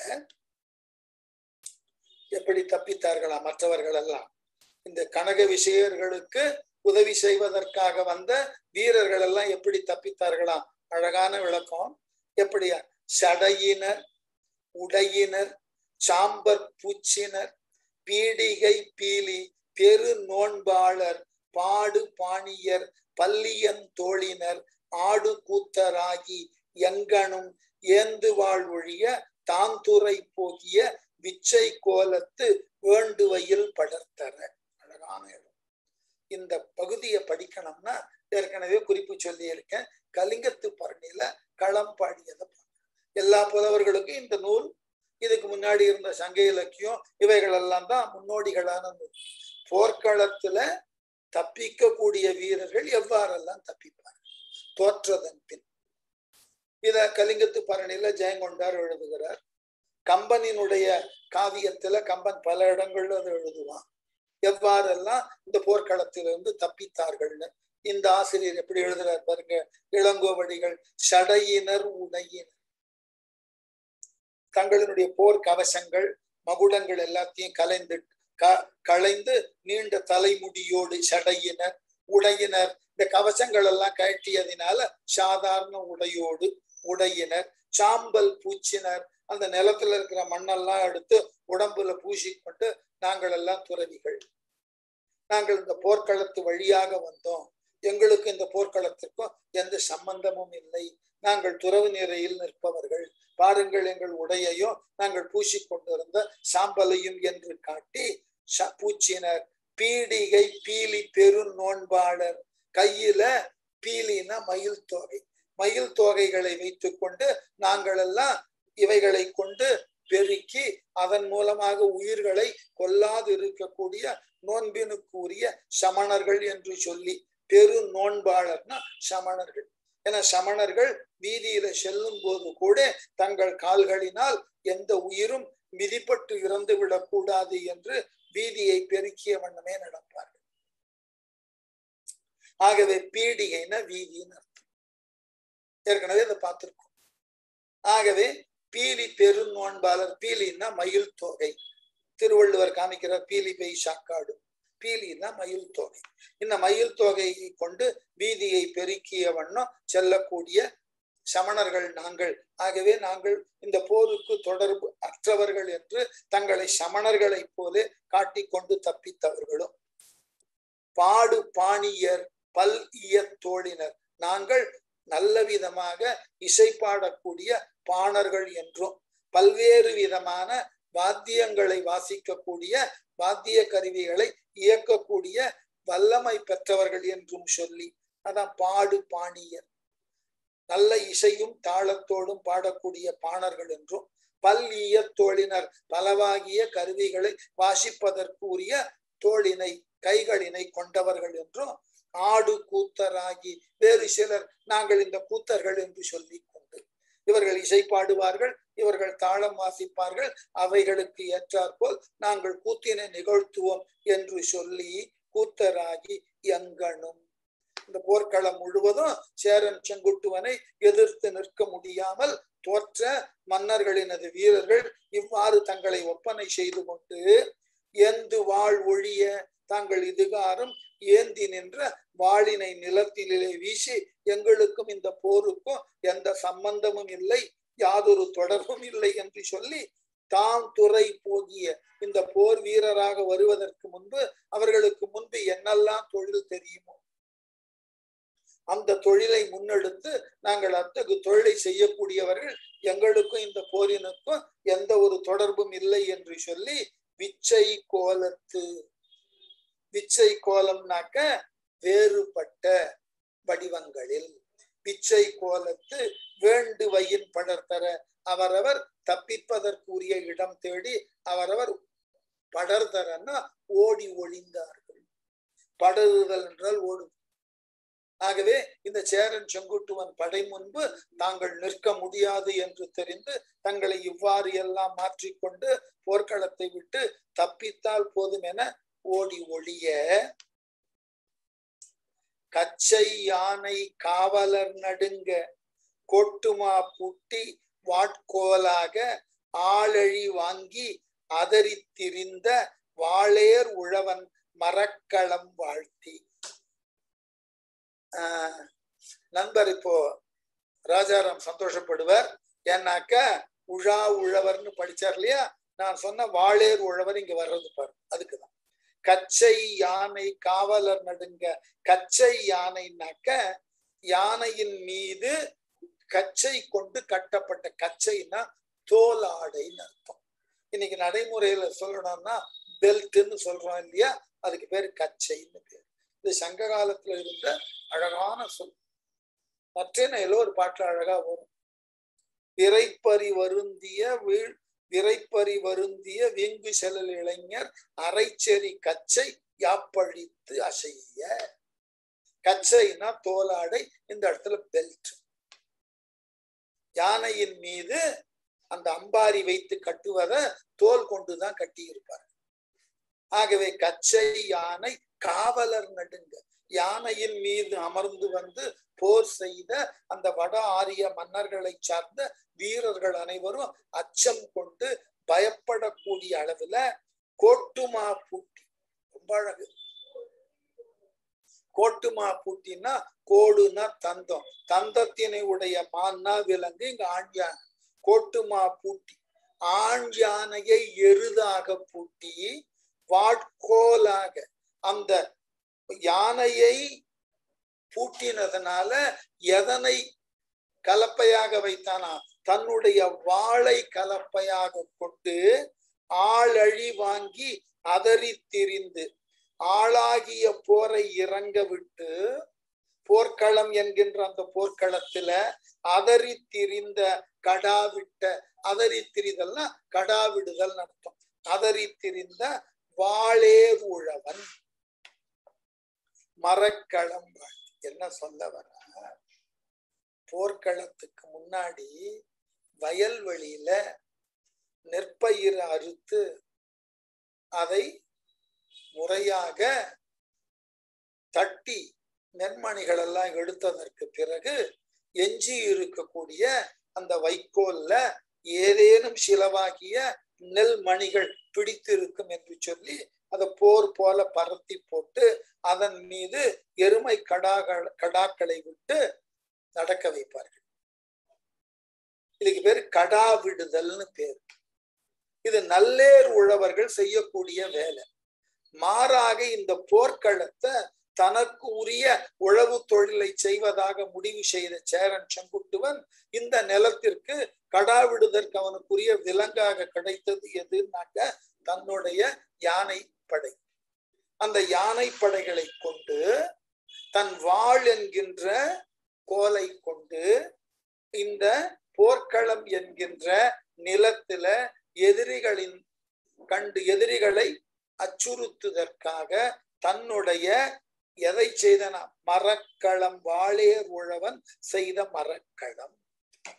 எப்படி தப்பித்தார்களா மற்றவர்கள் எல்லாம்? இந்த கனக விஷயர்களுக்கு உதவி செய்வதற்காக வந்த வீரர்கள் எல்லாம் எப்படி தப்பித்தார்களாம் அழகான விளக்கம். எப்படியா? சடையினர் உடையினர் சாம்பர் பூச்சினர் பீடிகை பீலி பெரு நோன்பாளர் பாடு பாணியர் பள்ளியன் தோழினர் ஆடு கூத்தராகி எங்கனும் ஏந்து வாழ்வொழிய ஒழிய தாந்துரை போகிய விச்சை கோலத்து வேண்டுவையில் படர்த்தர. அழகான இடம். இந்த பகுதியை படிக்கணும்னா ஏற்கனவே குறிப்பு சொல்லி இருக்கேன் கலிங்கத்து பரணியில களம் பாடியதை எல்லா புலவர்களுக்கும் இந்த நூல் இதுக்கு முன்னாடி இருந்த சங்க இலக்கியம் இவைகள் எல்லாம் தான் முன்னோடிகளான நூல். போர்க்களத்துல தப்பிக்கக்கூடிய வீரர்கள் எவ்வாறெல்லாம் தப்பிப்பார்கள்? தோற்றதன் பின். இத கலிங்கத்து பரணியில ஜெயங்கொண்டார் எழுதுகிறார். கம்பனினுடைய காவியத்துல கம்பன் பல இடங்கள்ல அதை எழுதுவான். எவ்வாறெல்லாம் இந்த போர்க்களத்திலிருந்து தப்பித்தார்கள்னு. இந்த ஆசிரியர் எப்படி எழுதுறார் பாருங்க. இளங்கோவடிகள் சடையினர் உடையினர். தங்களினுடைய போர் கவசங்கள் மகுடங்கள் எல்லாத்தையும் கலைந்து களைந்து நீண்ட தலைமுடியோடு சடையினர் உடையினர். இந்த கவசங்கள் எல்லாம் கழட்டியதினால சாதாரண உடையோடு உடையினர். சாம்பல் பூச்சினர். அந்த நிலத்துல இருக்கிற மண்ணெல்லாம் எடுத்து உடம்புல பூசிக்கொண்டு நாங்கள் எல்லாம் துறவிகள். நாங்கள் இந்த போர்க்களத்து வழியாக வந்தோம். எங்களுக்கு இந்த போர்க்களத்திற்கும் எந்த சம்பந்தமும் இல்லை. நாங்கள் துறவு நிறையில் நிற்பவர்கள். பாருங்கள் எங்கள் உடையையும் நாங்கள் பூசிக்கொண்டிருந்த சாம்பலையும் என்று காட்டி பூச்சினர் பீடிகை பீலி பெரு நோன்பாளர். கையில பீலினா மயில் தோகை. மயில் தொகைகளை வைத்துக்கொண்டு நாங்கள் எல்லாம் இவைகளை கொண்டு பெருக்கி அதன் மூலமாக உயிர்களை கொல்லாது இருக்கக்கூடிய நோன்பினுக்குரிய சமணர்கள் என்று சொல்லி பெரு நோன்பாளர்னா சமணர்கள். என சமணர்கள் வீதியில செல்லும் போது கூட தங்கள் கால்களினால் எந்த உயிரும் மிதிப்பட்டு இறந்து விடக்கூடாது என்று வீதியை பெருக்கிய வண்ணமே நடப்பார்கள். ஆகவே பீடிகைனா வீதியின் அர்த்தம். ஏற்கனவே அதை பார்த்திருக்கோம். ஆகவே பீலி பெருநோன்பாளர் பீலின்னா மயில் தொகை. திருவள்ளுவர் காமிக்கிறார் பீலி பெய் சாக்காடு. பீலின்னா மயில் தொகை. இந்த மயில் தொகையை கொண்டு வீதியை பெருக்கிய வண்ணம் செல்லக்கூடிய சமணர்கள் நாங்கள். ஆகவே நாங்கள் இந்த போருக்கு தொடர்பு அற்றவர்கள் என்று தங்களை சமணர்களைப் போலே காட்டிக்கொண்டு தப்பித்தவர்களும். பாடு பாணியர் பல் தோழினர். நாங்கள் நல்ல விதமாக இசை பாடக்கூடிய பாணர்கள் என்றும் பல்வேறு விதமான வாத்தியங்களை வாசிக்கக்கூடிய வாத்திய கருவிகளை இயக்கக்கூடிய வல்லமை பெற்றவர்கள் என்றும் சொல்லி அதான் பாடு பாணியர். நல்ல இசையும் தாளத்தோடும் பாடக்கூடிய பாணர்கள் என்றும் பல் தோழினர் பலவாகிய கருவிகளை வாசிப்பதற்குரிய தோழினை கைகளினை கொண்டவர்கள் என்றும் ஆடு கூத்தராகி வேறு சிலர் நாங்கள் இந்த கூத்தர்கள் என்று சொல்லி கொண்டு இவர்கள் இசை பாடுவார்கள் இவர்கள் தாளம் வாசிப்பார்கள் அவைகளுக்கு ஏற்றாற்போல் நாங்கள் கூத்தினை நிகழ்த்துவோம் என்று சொல்லி கூத்தராகி எங்கனும் இந்த போர்க்களம் முழுவதும் சேரன் செங்குட்டுவனை எதிர்த்து நிற்க முடியாமல் தோற்ற மன்னர்களினது வீரர்கள் இவ்வாறு தங்களை ஒப்பனை செய்து கொண்டு எந்து வாழ் ஒழிய தாங்கள் இதுகாரம் ஏந்தி நின்ற வாளினை நிலத்திலே வீசி எங்களுக்கும் இந்த போருக்கும் எந்த சம்பந்தமும் இல்லை. யாதொரு தொடர்பும் இல்லை என்று சொல்லி தாம் துறை போகிய இந்த போர் வீரராக வருவதற்கு முன்பு அவர்களுக்கு முன்பு என்னெல்லாம் தொழில் தெரியுமோ? அந்த தொழிலை முன்னெடுத்து நாங்கள் அத்தகு தொழிலை செய்யக்கூடியவர்கள் எங்களுக்கும் இந்த போரினுக்கும் எந்த ஒரு தொடர்பும் இல்லை என்று சொல்லி விச்சை கோலத்து விச்சை கோலம்னாக்க வேறுபட்ட வடிவங்களில். பிச்சை கோலத்து வேண்டுவையின் படர்தர அவரவர் தப்பிப்பதற்குரிய இடம் தேடி அவரவர் படர்தரன்னா ஓடி ஒழிந்தார்கள். படருதல் என்றால் ஓடும். ஆகவே இந்த சேரன் செங்குட்டுவன் படை முன்பு தாங்கள் நிற்க முடியாது என்று தெரிந்து தங்களை இவ்வாறு எல்லாம் மாற்றிக்கொண்டு போர்க்களத்தை விட்டு தப்பித்தால் போதும் என ஓடி ஒளிய கச்சை யானை காவலர் நடுங்க கொட்டுமா பூட்டி வாட்கோலாக ஆளழி வாங்கி அதரித்திரிந்த வாளேர் உழவன் மரக்களம் வாழ்த்தி. ஆஹ் நண்பர் இப்போ ராஜாராம் சந்தோஷப்படுவர். ஏன்னாக்க உழா உழவர்னு படிச்சார் இல்லையா? நான் சொன்ன வாளேர் உழவர் இங்க வர்றது பாரு அதுக்குதான். கச்சை யானை காவலர் நடுங்க கச்சை யானைனாக்க யானையின் மீது கச்சை கொண்டு கட்டப்பட்ட கச்சைனா தோல் ஆடைன்னு அர்த்தம். இன்னைக்கு நடைமுறையில சொல்லணும்னா பெல்ட்னு சொல்றோம் இல்லையா? அதுக்கு பேர் கச்சைன்னு பேர். இது சங்க காலத்துல இருந்த அழகான சொல். மற்றேன ஏதோ ஒரு பாட்டுல அழகா வரும். விரைப்பறி வருந்திய வீழ் விரைப்பறி வருந்திய வீங்கு செலல் இளைஞர் அரைச்செறி கச்சை யாப்பழித்து அசைய. கச்சைனா தோலாடை இந்த இடத்துல பெல்ட் யானையின் மீது அந்த அம்பாரி வைத்து கட்டுவதை தோல் கொண்டுதான் கட்டி இருப்பார் ஆகவே கச்சை யானை காவலர் நடுங்க யானையின் மீது அமர்ந்து வந்து போர் செய்த அந்த வட ஆரிய மன்னர்களை சார்ந்த வீரர்கள் அனைவரும் அச்சம் கொண்டு பயப்படக்கூடிய அளவுல கோட்டுமா பூட்டி ரொம்ப அழகு. கோட்டுமா பூட்டினா கோடுனா தந்தம். தந்தத்தினை உடைய மான்னா விலங்கு இங்க ஆண் யானை கோட்டுமா பூட்டி ஆண் யானையை எருதாக பூட்டி வாட்கோலாக அந்த யானையை பூட்டினதுனால எதனை கலப்பையாக வைத்தானா? தன்னுடைய வாளை கலப்பையாக கொண்டு ஆளழி வாங்கி அதறி திரிந்து ஆளாகிய போரை இறங்க விட்டு போர்க்களம் என்கின்ற அந்த போர்க்களத்துல அதறி திரிந்த கடாவிட்ட அதறி திரிதல்னா கடாவிடுதல் அர்த்தம். அதறி திரிந்த வாளேர் உழவன் மரக்களம் என்ன சொல்ல வர போர்க்களத்துக்கு முன்னாடி வயல்வெளியில நெற்பயிர் அறுத்து அதை முறையாக தட்டி நெண்மணிகள் எல்லாம் எடுத்ததற்கு பிறகு எஞ்சி இருக்கக்கூடிய அந்த வைக்கோல்ல ஏதேனும் சிலவாகிய நெல் மணிகள் பிடித்திருக்கும் என்று சொல்லி அதை போர் போல பரத்தி போட்டு அதன் மீது எருமை கடாக கடாக்களை விட்டு நடக்க வைப்பார்கள். இதுக்கு பேர் கடா விடுதல்னு பேர். இது நல்லேர் உழவர்கள் செய்யக்கூடிய வேலை. மாறாக இந்த போர்க்களத்தை தனக்கு உரிய உழவு தொழிலை செய்வதாக முடிவு செய்த சேரன் செங்குட்டுவன் இந்த நிலத்திற்கு கடாவிடுதற்கு அவனுக்குரிய விலங்காக கிடைத்தது எதுனாக்க தன்னுடைய யானை படை. அந்த யானை படைகளை கொண்டு தன் வாழ் என்கின்ற கோலை கொண்டு இந்த போர்க்களம் என்கின்ற நிலத்தில எதிரிகளின் கண்டு எதிரிகளை அச்சுறுத்துதற்காக தன்னுடைய எதை செய்தனா? மரக்களம் வாழேர் உழவன் செய்த மரக்களம்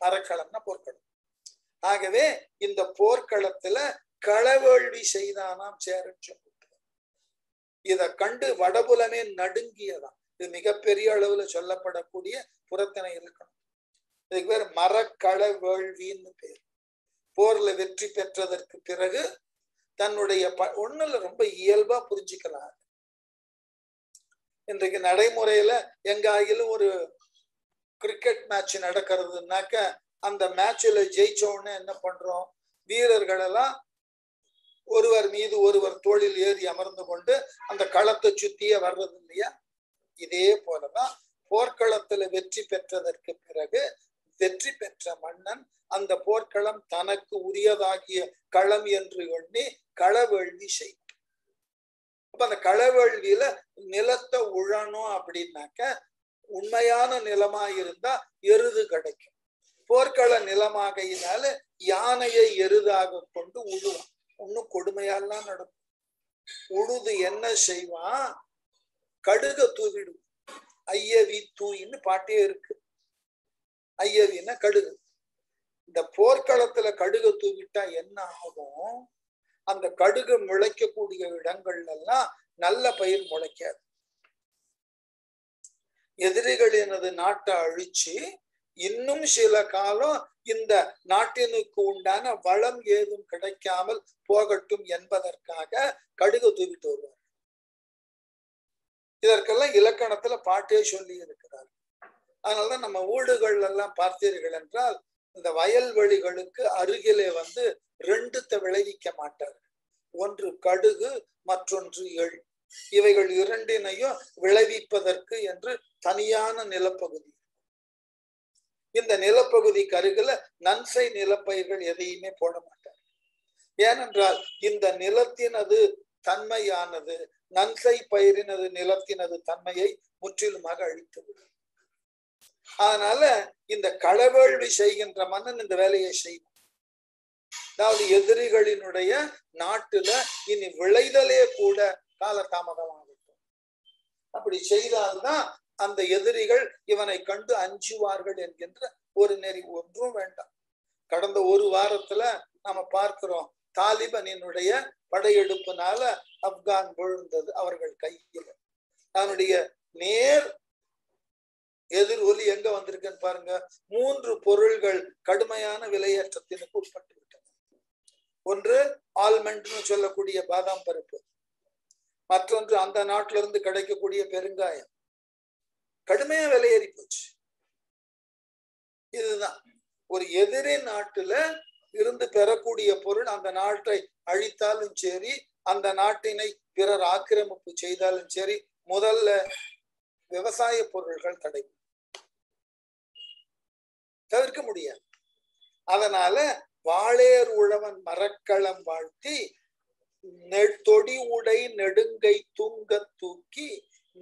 மரக்களம்னா போர்க்களம். ஆகவே இந்த போர்க்களத்துல களவேள்வி செய்தானாம் சேரன் செங்குட்டுவன். இத கண்டு வடபுலமே நடுங்கியதாம் இது மிகப்பெரிய அளவுல சொல்லப்படக்கூடிய புறத்தினை இருக்கணும் இதுக்கு பேர் மரக்கள வேள்வின்னு பேர். போர்ல வெற்றி பெற்றதற்கு பிறகு தன்னுடைய ப ஒண்ணுல ரொம்ப இயல்பா புரிஞ்சுக்கலாம் இன்றைக்கு நடைமுறையில எங்காயிலும் ஒரு கிரிக்கெட் மேட்ச் நடக்கிறதுனாக்க அந்த மேட்ச்ல ஜெயிச்ச உடனே என்ன பண்றோம்? வீரர்கள் எல்லாம் ஒருவர் மீது ஒருவர் தோளில் ஏறி அமர்ந்து கொண்டு அந்த களத்தை சுத்தியே வர்றது இல்லையா இதே போலதான் போர்க்களத்துல வெற்றி பெற்றதற்கு பிறகு வெற்றி பெற்ற மன்னன் அந்த போர்க்களம் தனக்கு உரியதாகிய களம் என்று எண்ணி களவேள்வி செய்யும் அப்ப அந்த களவேள்வியில நிலத்தை உழணும் அப்படின்னாக்க உண்மையான நிலமா இருந்தா எருது கிடைக்கும். போர்க்கள நிலமாகையினால யானையை எருதாக கொண்டு உழுவான். ஒன்னும் கொடுமையாலாம் நடக்கும். உழுது என்ன செய்வான்? கடுக தூவிடும் ஐயவி தூயின்னு பாட்டே இருக்கு. ஐயவின்னா கடுகு? இந்த போர்க்களத்துல கடுகை தூவிட்டா என்ன ஆகும்? அந்த கடுகு முளைக்கக்கூடிய இடங்கள்ல எல்லாம் நல்ல பயிர் முளைக்காது. எதிரிகள் எனது நாட்டை அழிச்சு இன்னும் சில காலம் இந்த நாட்டினுக்கு உண்டான வளம் ஏதும் கிடைக்காமல் போகட்டும் என்பதற்காக கடுகு தூவிட்டு வருவார். இதற்கெல்லாம் இலக்கணத்துல பாட்டே சொல்லி இருக்கு அதனாலதான் நம்ம ஊடுகள் எல்லாம் பார்த்தீர்கள் என்றால் இந்த வயல்வெளிகளுக்கு அருகிலே வந்து ரெண்டுத்தை விளைவிக்க மாட்டார்கள். ஒன்று கடுகு மற்றொன்று எள். இவைகள் இரண்டினையும் விளைவிப்பதற்கு என்று தனியான நிலப்பகுதி. இந்த நிலப்பகுதிக்கு அருகில நன்சை நிலப்பயிர்கள் எதையுமே போட மாட்டார் ஏனென்றால் இந்த நிலத்தினது தன்மையானது நன்சை பயிரினது நிலத்தினது தன்மையை முற்றிலுமாக அழித்துவிடும். அதனால இந்த களவேள்வி செய்கின்ற மன்னன் இந்த வேலையை செய்யும் அதாவது எதிரிகளினுடைய நாட்டுல இனி விளைதலே கூட காலதாமதமாகட்டும். அப்படி செய்தால்தான் அந்த எதிரிகள் இவனை கண்டு அஞ்சுவார்கள் என்கின்ற ஒரு நெறி ஒன்றும் வேண்டாம். கடந்த ஒரு வாரத்துல நாம பார்க்கிறோம் தாலிபனினுடைய படையெடுப்புனால ஆப்கான் விழுந்தது அவர்கள் கையில். அதனுடைய நேர் எதிர் ஒலி எங்க வந்திருக்குன்னு பாருங்க. மூன்று பொருள்கள் கடுமையான விலையேற்றத்தினுக்கு உட்பட்டு விட்டன ஒன்று ஆல்மண்ட்னு சொல்லக்கூடிய பாதாம் பருப்பு. மற்றொன்று அந்த நாட்டில இருந்து கிடைக்கக்கூடிய பெருங்காயம். கடுமையா விலையேறி போச்சு. இதுதான். ஒரு எதிரி நாட்டுல இருந்து பெறக்கூடிய பொருள் அந்த நாட்டை அழித்தாலும் சரி அந்த நாட்டினை பிறர் ஆக்கிரமிப்பு செய்தாலும் சரி முதல்ல விவசாய பொருள்கள் தடை. தவிர்க்க முடியாது. அதனால வாளேர் உழவன் மரக்களம் வாழ்த்தி தொடி உடை நெடுங்கை தூங்க தூக்கி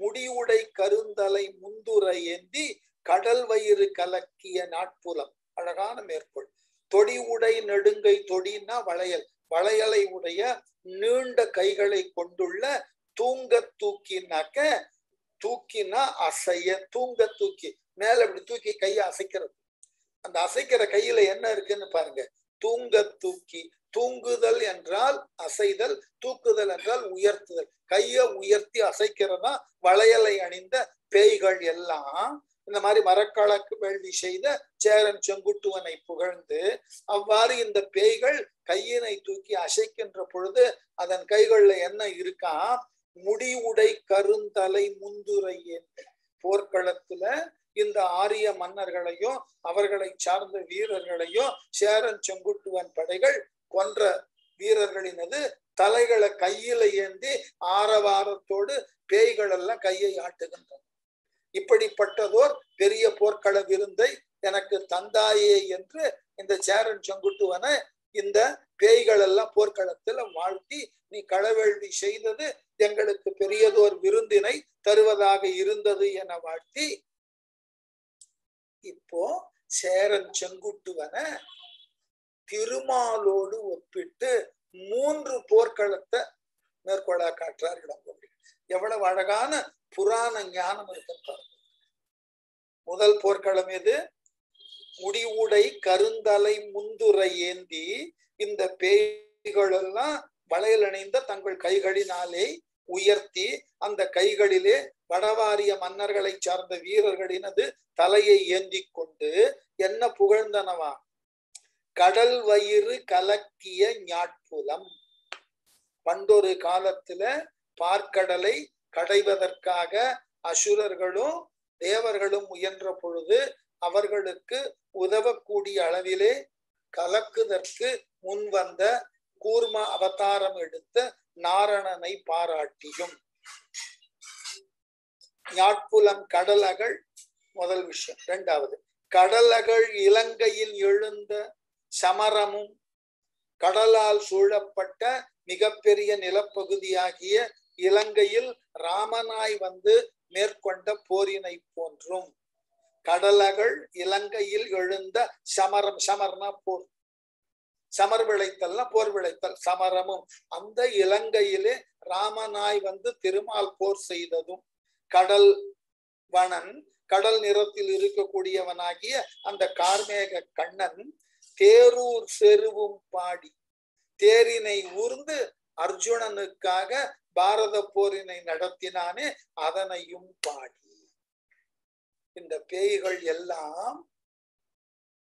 முடிவுடை கருந்தலை முந்துரை ஏந்தி கடல் வயிறு கலக்கிய நாட்புலம். அழகான மேற்கோள். தொடி உடை நெடுங்கை தொடின்னா வளையல். வளையலை உடைய நீண்ட கைகளை கொண்டுள்ள தூங்க தூக்கினாக்க தூக்கினா அசைய தூங்க தூக்கி. மேல இப்படி தூக்கி கையை அசைக்கிறது. அந்த அசைக்கிற கையில என்ன இருக்குன்னு பாருங்க. தூங்க தூக்கி தூங்குதல் என்றால் அசைதல் தூக்குதல் என்றால் உயர்த்துதல். கைய உயர்த்தி அசைக்கிறதா? வளையலை அணிந்த பேய்கள் எல்லாம் இந்த மாதிரி மரக்கலக்கு வேள்வி செய்த சேரன் செங்குட்டுவனை புகழ்ந்து அவ்வாறு இந்த பேய்கள் கையினை தூக்கி அசைக்கின்ற பொழுது அதன் கைகள்ல என்ன இருக்கா? முடி உடை கருந்தலை முந்துரையின் போர்க்களத்துல இந்த ஆரிய மன்னர்களையும் அவர்களை சார்ந்த வீரர்களையும் சேரன் செங்குட்டுவன் படைகள் கொன்ற வீரர்களினது தலைகளை கையில ஏந்தி ஆரவாரத்தோடு பேய்கள் எல்லாம் கையை ஆட்டுகின்றன. இப்படிப்பட்டதோர் பெரிய போர்க்கள விருந்தை எனக்கு தந்தாயே என்று இந்த சேரன் செங்குட்டுவனை இந்த பேய்கள் எல்லாம் போர்க்களத்துல வாழ்த்தி நீ களவேள்வி செய்தது எங்களுக்கு பெரியதோர் விருந்தினை தருவதாக இருந்தது என வாழ்த்தி இப்போ சேரன் செங்குட்டுவன திருமாலோடு ஒப்பிட்டு மூன்று போர்க்களத்தை மேற்கொள்ள காட்டுறார் எவ்வளவு அழகான புராண ஞானம் இருக்கு முதல் போர்க்களம் எது? முடிவுடை கருந்தலை முந்துரை ஏந்தி இந்த பேய்கள் எல்லாம் வளையல் அணிந்த தங்கள் கைகளினாலே உயர்த்தி அந்த கைகளிலே வடவாரிய மன்னர்களை சார்ந்த வீரர்களினது தலையை ஏந்தி கொண்டு என்ன புகழ்ந்தனவா? கடல் வயிறு கலக்கிய ஞாட்புலம். பண்டொரு காலத்துல பார்க்கடலை கடைவதற்காக அசுரர்களும் தேவர்களும் முயன்ற பொழுது அவர்களுக்கு உதவக்கூடிய அளவிலே கலக்குதற்கு முன் வந்த கூர்ம அவதாரம் எடுத்த நாரணனை பாராட்டியும். நாட்புலம் கடலகள் முதல் விஷயம். ரெண்டாவது கடலகள் இலங்கையில் எழுந்த சமரமும் கடலால் சூழப்பட்ட மிகப்பெரிய நிலப்பகுதியாகிய இலங்கையில் ராமனாய் வந்து மேற்கொண்ட போரினை போன்றும். கடலகள் இலங்கையில் எழுந்த சமரம் சமர்னா போர். சமர் விளைத்தல்னா போர் விளைத்தல் சமரமும். அந்த இலங்கையிலே ராமனாய் வந்து திருமால் போர் செய்ததும் கடல் வனன் கடல் நிறத்தில் இருக்கக்கூடியவனாகிய அந்த கார்மேக கண்ணன் தேரூர் செருவும் பாடி தேரினை ஊர்ந்து அர்ஜுனனுக்காக பாரத போரினை நடத்தினானே அதனையும் பாடி. இந்த பேய்கள் எல்லாம்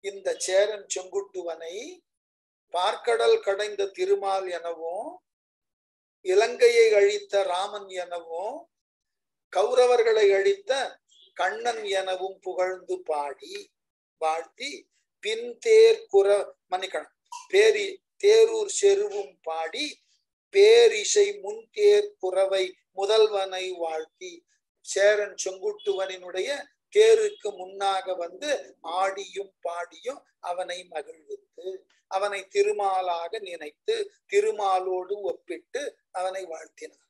இந்த சேரன் செங்குட்டுவனை பார்க்கடல் கடைந்த திருமால் எனவும் இலங்கையை அழித்த ராமன் எனவும் கௌரவர்களை அழித்த கண்ணன் எனவும் புகழ்ந்து பாடி வாழ்த்தி பின் தேர் குற மன்னிக்கணும். பேரி தேரூர் செருவும் பாடி பேரிசை முன் தேர் குறவை முதல்வனை வாழ்த்தி சேரன் செங்குட்டுவனினுடைய தேருக்கு முன்னாக வந்து ஆடியும் பாடியும் அவனை மகிழ்வித்து அவனை திருமாலாக நினைத்து திருமாலோடு ஒப்பிட்டு அவனை வாழ்த்தினார்.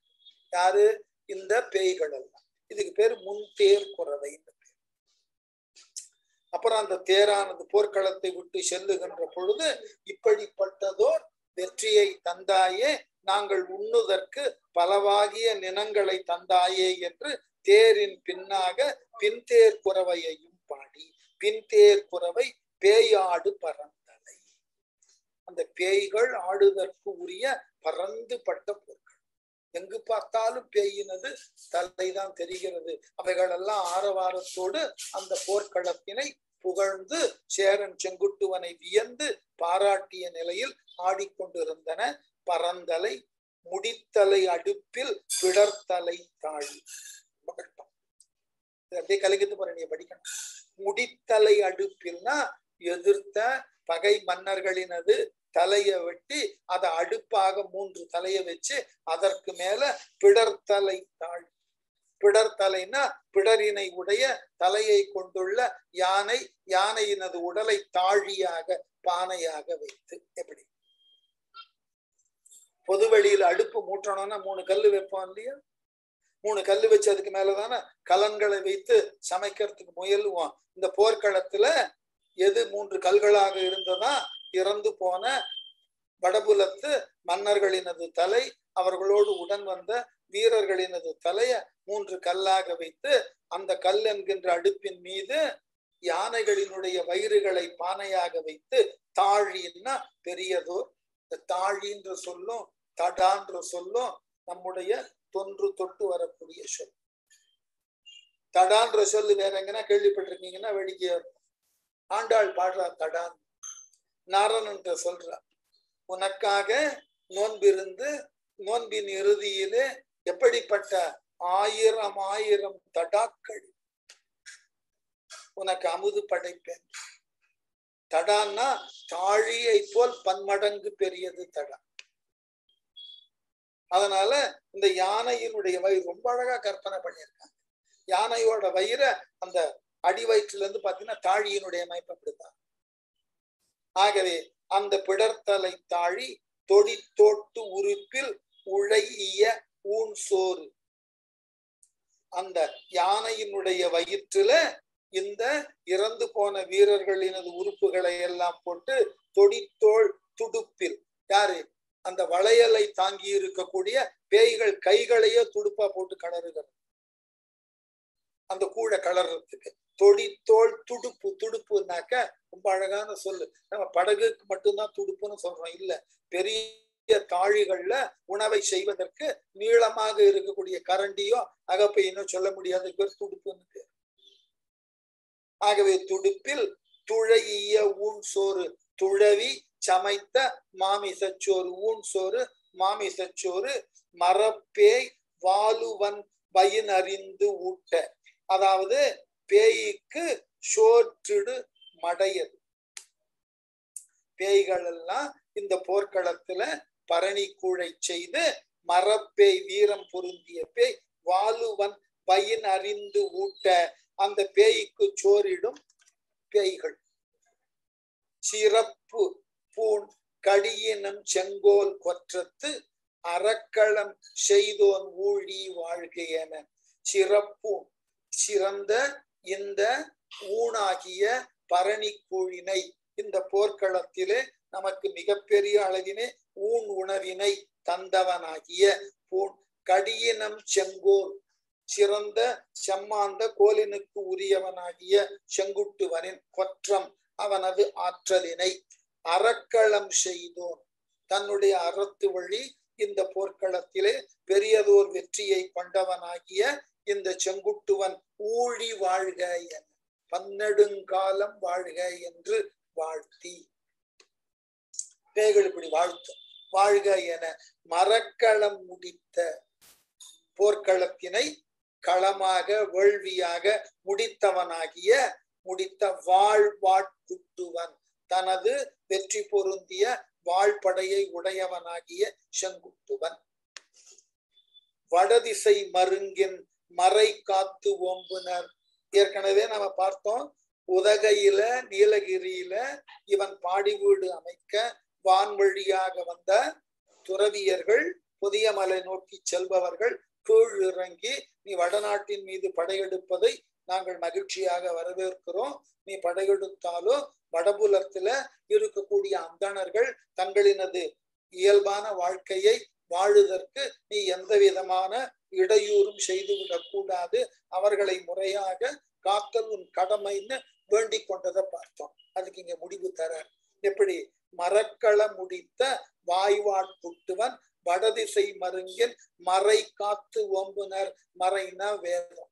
யாரு? இந்த பேய்கள் எல்லாம் இதுக்கு பேர் முன் தேர் குறவை அப்புறம் அந்த தேரானது போர்க்களத்தை விட்டு செல்லுகின்ற பொழுது இப்படிப்பட்டதோர் வெற்றியை தந்தாயே நாங்கள் உண்ணுதற்கு பலவாகிய நினங்களை தந்தாயே என்று தேரின் பின்னாக பின்தேர் குறவையையும் பாடி பின்தேர் குறவை பேயாடு பறந்தலை. அந்த பேய்கள் ஆடுதற்கு உரிய பறந்து பட்ட பொருட்கள் எங்கு பார்த்தாலும் பேயினது தலைதான் தெரிகிறது. அவைகள் எல்லாம் ஆரவாரத்தோடு அந்த போர்க்களத்தினை புகழ்ந்து சேரன் செங்குட்டுவனை வியந்து பாராட்டிய நிலையில் ஆடிக்கொண்டிருந்தன பரந்தலை முடித்தலை அடுப்பில் பிடர்த்தலை தாழி. அப்படியே கலக்கிட்டு போற படிக்கணும். முடித்தலை அடுப்பில்னா எதிர்த்த பகை மன்னர்களினது தலையை வெட்டி அதை அடுப்பாக மூன்று தலையை வச்சு அதற்கு மேல பிடர்த்தலை தாழ் பிடர்த்தலைனா பிடரினை உடைய தலையை கொண்டுள்ள யானை யானையினது உடலை தாழியாக பானையாக வைத்து. எப்படி? பொது வெளியில அடுப்பு மூட்டணும்னா மூணு கல்லு வைப்போம் இல்லையா? மூணு கல்லு வச்சு அதுக்கு மேலதானே கலன்களை வைத்து சமைக்கிறதுக்கு முயல்வோம். இந்த போர்க்களத்துல எது மூன்று கல்களாக இருந்ததா இறந்து போன வடபுலத்து மன்னர்களினது தலை அவர்களோடு உடன் வந்த வீரர்களினது தலைய மூன்று கல்லாக வைத்து அந்த கல் என்கின்ற அடுப்பின் மீது யானைகளினுடைய வயிறுகளை பானையாக வைத்து தாழின்னா பெரியதோ தாழின்ற சொல்லும் தடான்ற சொல்லும் நம்முடைய தொன்று தொட்டு வரக்கூடிய சொல். தடான்ற சொல்லு வேற எங்கன்னா கேள்விப்பட்டிருக்கீங்கன்னா வேடிக்கையா இருக்கும் ஆண்டாள் பாடுறா தடான் நாரணன்ற சொல்றா உனக்காக நோன்பிருந்து நோன்பின் இறுதியிலே எப்படிப்பட்ட ஆயிரம் ஆயிரம் தடாக்கள் உனக்கு அமுது படைப்பேன். தடான்னா தாழியை போல் பன்மடங்கு பெரியது தடா. அதனால இந்த யானையினுடைய வயிறு ரொம்ப அழகா கற்பனை பண்ணியிருக்காங்க. யானையோட வயிற அந்த அடி வயிற்றுல இருந்து பாத்தீங்கன்னா தாழியினுடைய அமைப்பப்படுத்தான் ஆகவே அந்த பிடர்த்தலை தாழி தொடித்தோட்டு உறுப்பில் உழைய ஊன் சோறு. அந்த யானையினுடைய வயிற்றுல இந்த இறந்து போன வீரர்களினது உறுப்புகளை எல்லாம் போட்டு தொடித்தோள் துடுப்பில். யாரு? அந்த வளையலை தாங்கி இருக்கக்கூடிய பேய்கள் கைகளையே துடுப்பா போட்டு கலருகிறது. அந்த கூழ கலர்றதுக்கு. தொடித்தோல் துடுப்பு துடுப்புனாக்க ரொம்ப அழகான சொல்லு. நம்ம படகுக்கு மட்டும்தான் துடுப்புன்னு சொல்றோம். இல்ல பெரிய தாழிகள்ல உணவை செய்வதற்கு நீளமாக இருக்கக்கூடிய கரண்டியோ அகப்பையினோ சொல்ல முடியாத. பேர் துடுப்புன்னு பேர். ஆகவே துடுப்பில் துழையிய ஊன் சோறு துழவி சமைத்த மாமிசச்சோறு ஊன் சோறு மாமிசச்சோறு மரப்பேய் வாலுவன் பயனறிந்து அறிந்து ஊட்ட. அதாவது பேய்க்கு சோற்றிடு மடையது. பேய்கள் எல்லாம் இந்த போர்க்களத்துல பரணி கூழை செய்து மரப்பேய் வீரம் பொருந்திய பேய் வாலுவன் பயின் அறிந்து ஊட்ட அந்த பேய்க்கு சோறிடும் பேய்கள். சிறப்பு பூண் கடியினம் செங்கோல் கொற்றத்து அறக்களம் செய்தோன் ஊழி வாழ்க என. சிறப்பு சிறந்த இந்த ஊனாகிய பரணி இந்த போர்க்களத்திலே நமக்கு மிகப்பெரிய அளவிலே ஊன் உணவினை தந்தவனாகிய பூண் கடியினம் செங்கோல் சிறந்த செம்மாந்த கோலினுக்கு உரியவனாகிய செங்குட்டுவனின் கொற்றம் அவனது ஆற்றலினை அறக்களம் செய்தோன். தன்னுடைய அறத்து வழி இந்த போர்க்களத்திலே பெரியதோர் வெற்றியை கொண்டவனாகிய இந்த செங்குட்டுவன் ஊழி வாழ்க என. பன்னெடுங்காலம் வாழ்க என்று வாழ்த்தி. பேய்கள் இப்படி வாழ்த்தும் வாழ்க என மரக்களம் முடித்த போர்க்களத்தினை களமாக வேள்வியாக முடித்தவனாகிய முடித்த வாழ்வாட்குட்டுவன் தனது வெற்றி பொருந்திய வாழ்படையை உடையவனாகிய செங்குட்டுவன். வடதிசை மருங்கின் மறை காத்து ஓம்புனர். ஏற்கனவே நாம பார்த்தோம் உதகையில நீலகிரியில இவன் பாடி வீடு அமைக்க வான்வழியாக வந்த துறவியர்கள் புதிய மலை நோக்கி செல்பவர்கள் கீழ் இறங்கி நீ வடநாட்டின் மீது படையெடுப்பதை நாங்கள் மகிழ்ச்சியாக வரவேற்கிறோம். நீ படையெடுத்தாலும் வடபுலத்துல இருக்கக்கூடிய அந்தணர்கள் தங்களினது இயல்பான வாழ்க்கையை வாழுதற்கு நீ எந்த விதமான இடையூறும் செய்துவிடக் கூடாது அவர்களை முறையாக காத்தல் உன் கடமைன்னு வேண்டி கொண்டதை பார்த்தோம். அதுக்கு இங்க முடிவு தர எப்படி? மரக்கள முடித்த வாய்வாட்புட்டுவன் வடதிசை மருங்கின் மறை காத்து ஓம்புனர் மறைனா வேதம்.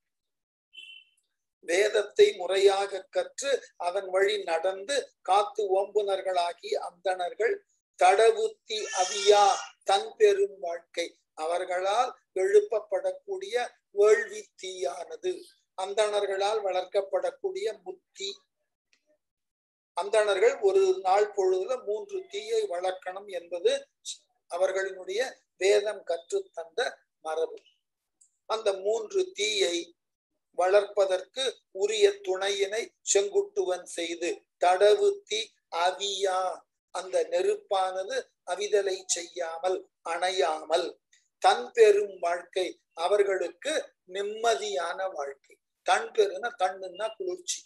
வேதத்தை முறையாக கற்று அதன் வழி நடந்து காத்து ஓம்புனர்களாகி அந்தணர்கள் தடவுத்தி அவியா தன் பெரும் வாழ்க்கை. அவர்களால் எழுப்பப்படக்கூடிய வேள்வி தீயானது அந்தணர்களால் வளர்க்கப்படக்கூடிய முத்தி. அந்தணர்கள் ஒரு நாள் பொழுதுல மூன்று தீயை வளர்க்கணும் என்பது அவர்களினுடைய வேதம் கற்றுத்தந்த மரபு. அந்த மூன்று தீயை வளர்ப்பதற்கு உரிய துணையினை செங்குட்டுவன் செய்து தடவு தீ அவியா. அந்த நெருப்பானது அவிதலை செய்யாமல் அணையாமல் தன் பெரும் வாழ்க்கை அவர்களுக்கு நிம்மதியான வாழ்க்கை. தன் பெருனா தண்ணுன்னா குளிர்ச்சி.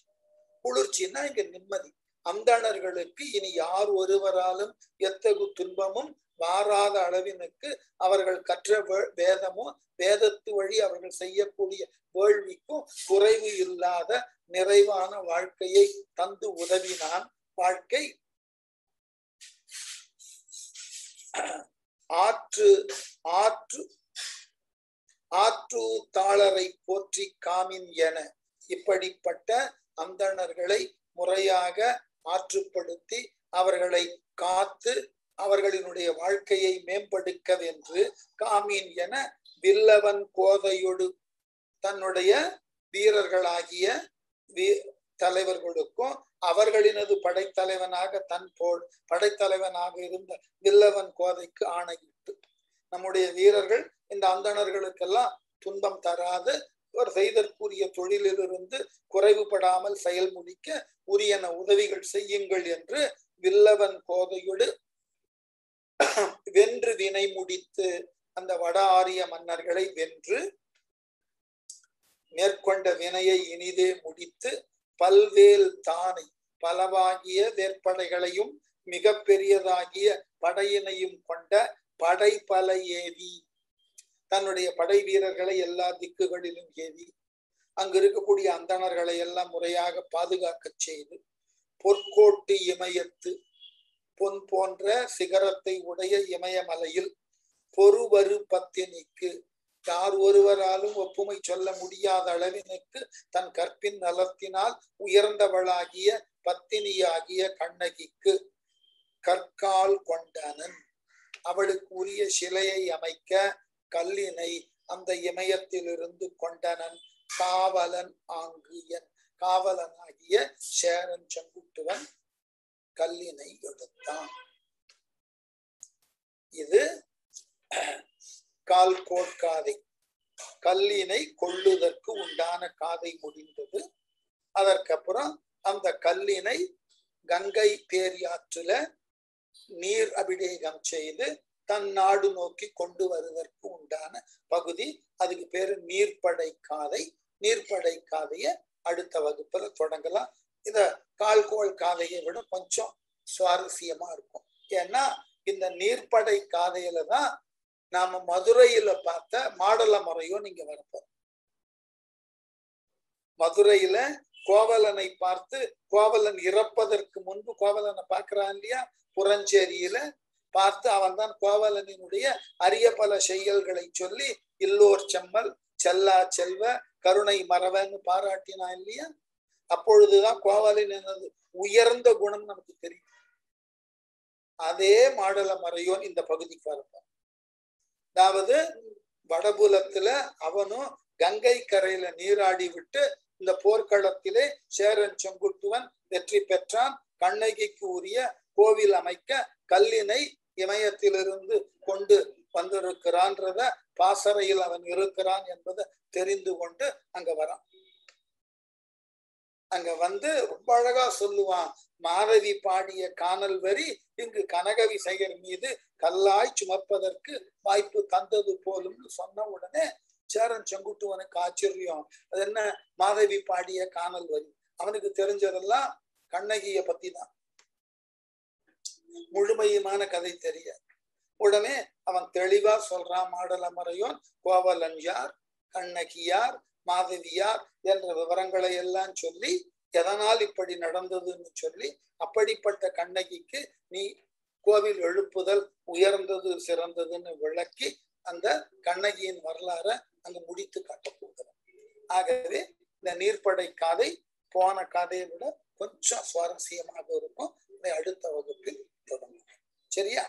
குளிர்ச்சின்னா இங்க நிம்மதி. அந்தணர்களுக்கு இனி யார் ஒருவராலும் எத்தகு துன்பமும் மாறாத அளவினுக்கு அவர்கள் கற்ற வேதமும் வேதத்து வழி அவர்கள் செய்யக்கூடிய வேள்விக்கும் குறைவு இல்லாத நிறைவான வாழ்க்கையை தந்து உதவினான் வாழ்க்கை. ஆற்று ஆற்று ஆற்று தாளரை போற்றி காமின் என இப்படிப்பட்ட அந்தணர்களை முறையாக ஆற்றுப்படுத்தி அவர்களை காத்து அவர்களினுடைய வாழ்க்கையை மேம்படுக்கவென்று காமீன் என வில்லவன் கோதையொடு தன்னுடைய வீரர்களாகிய வீ தலைவர்களுக்கும் அவர்களினது படைத்தலைவனாக தன் போல் படைத்தலைவனாக இருந்த வில்லவன் கோதைக்கு ஆணையிட்டு. நம்முடைய வீரர்கள் இந்த அந்தணர்களுக்கெல்லாம் துன்பம் தராது. ஒரு செய்தற்குரிய தொழிலிலிருந்து குறைவுபடாமல் செயல் முடிக்க உரியன உதவிகள் செய்யுங்கள் என்று வில்லவன் கோதையோடு வென்று வினை முடித்து அந்த வட ஆரிய மன்னர்களை வென்று மேற்கொண்ட வினையை இனிதே முடித்து பல்வேல் தானை பலவாகிய வேற்படைகளையும் மிக பெரியதாகிய படையினையும் கொண்ட படை பல ஏவி தன்னுடைய படை வீரர்களை எல்லா திக்குகளிலும் ஏவி அங்கு இருக்கக்கூடிய அந்தணர்களை எல்லாம் முறையாக பாதுகாக்க செய்து பொற்கோட்டு இமயத்து பொன் போன்ற சிகரத்தை உடைய இமயமலையில் பொறுவரு பத்தினிக்கு யார் ஒருவராலும் ஒப்புமை சொல்ல முடியாத அளவினுக்கு தன் கற்பின் நலத்தினால் உயர்ந்தவளாகிய பத்தினியாகிய கண்ணகிக்கு கற்கால் கொண்டனன். அவளுக்கு உரிய சிலையை அமைக்க கல்லினை அந்த இமயத்திலிருந்து கொண்டனன். காவலன் ஆங்கியன். காவலனாகிய சேரன் செங்குட்டுவன் கல்லினை எடுத்தான். இது கால் கோட்காதை. கல்லினை கொள்ளுதற்கு உண்டான காதை முடிந்தது. அதற்கப்புறம் அந்த கல்லினை கங்கை பேரியாற்றுல நீர் அபிடேகம் செய்து தன் நாடு நோக்கி கொண்டு வருவதற்கு உண்டான பகுதி. அதுக்கு பேரு நீர்ப்படை காதை. நீர்ப்படை காதைய அடுத்த வகுப்புல தொடங்கலாம். இத கால்கோள் காதையை விட கொஞ்சம் சுவாரஸ்யமா இருக்கும். ஏன்னா இந்த நீர்ப்படை காதையில தான் நாம மதுரையில பார்த்த மாடல முறையும் நீங்க வரப்போம் மதுரையில கோவலனை பார்த்து கோவலன் இறப்பதற்கு முன்பு கோவலனை பார்க்கிறான் இல்லையா? புறஞ்சேரியில பார்த்து அவன் தான் கோவலனினுடைய அரிய பல செயல்களை சொல்லி இல்லோர் செம்மல் செல்லா செல்வ கருணை மறவன்னு பாராட்டினான் இல்லையா? அப்பொழுதுதான் கோவலன் என்னது உயர்ந்த குணம் நமக்கு தெரியும். அதே மாடல மறையோன் இந்த பகுதிக்கு வரப்போம் அதாவது வடபுலத்துல அவனும் கங்கை கரையில நீராடி விட்டு இந்த போர்க்களத்திலே சேரன் செங்குட்டுவன் வெற்றி பெற்றான். கண்ணகிக்கு உரிய கோவில் அமைக்க கல்லினை இமயத்திலிருந்து கொண்டு வந்திருக்கிறான்றத பாசறையில் அவன் இருக்கிறான் என்பதை தெரிந்து கொண்டு அங்க வரான். அங்க வந்து ரொம்ப அழகா சொல்லுவான். மாதவி பாடிய காணல் வரி இங்கு கனகவி செயர் மீது கல்லாய் சுமப்பதற்கு வாய்ப்பு தந்தது போலும்னு சொன்ன உடனே சேரன் செங்குட்டுவனுக்கு ஆச்சரியம். அது என்ன? மாதவி பாடிய காணல் வரி. அவனுக்கு தெரிஞ்சதெல்லாம் கண்ணகிய பத்தி தான் முழுமையுமான கதை தெரியாது. உடனே அவன் தெளிவா சொல்றான் மாடலமரையோன் கோவலன் யார்? கண்ணகியார் மாதவியார் என்ற விவரங்களை எல்லாம் சொல்லி எதனால் இப்படி நடந்ததுன்னு சொல்லி அப்படிப்பட்ட கண்ணகிக்கு நீ கோவில் எழுப்புதல் உயர்ந்தது சிறந்ததுன்னு விளக்கி அந்த கண்ணகியின் வரலாற அங்கு முடித்து காட்ட போகிறோம் ஆகவே இந்த நீர்ப்படை காதை போன கதையை விட கொஞ்சம் சுவாரஸ்யமாக இருக்கும். அதை அடுத்த வகுப்பில் தொடங்குகிறேன் சரியா?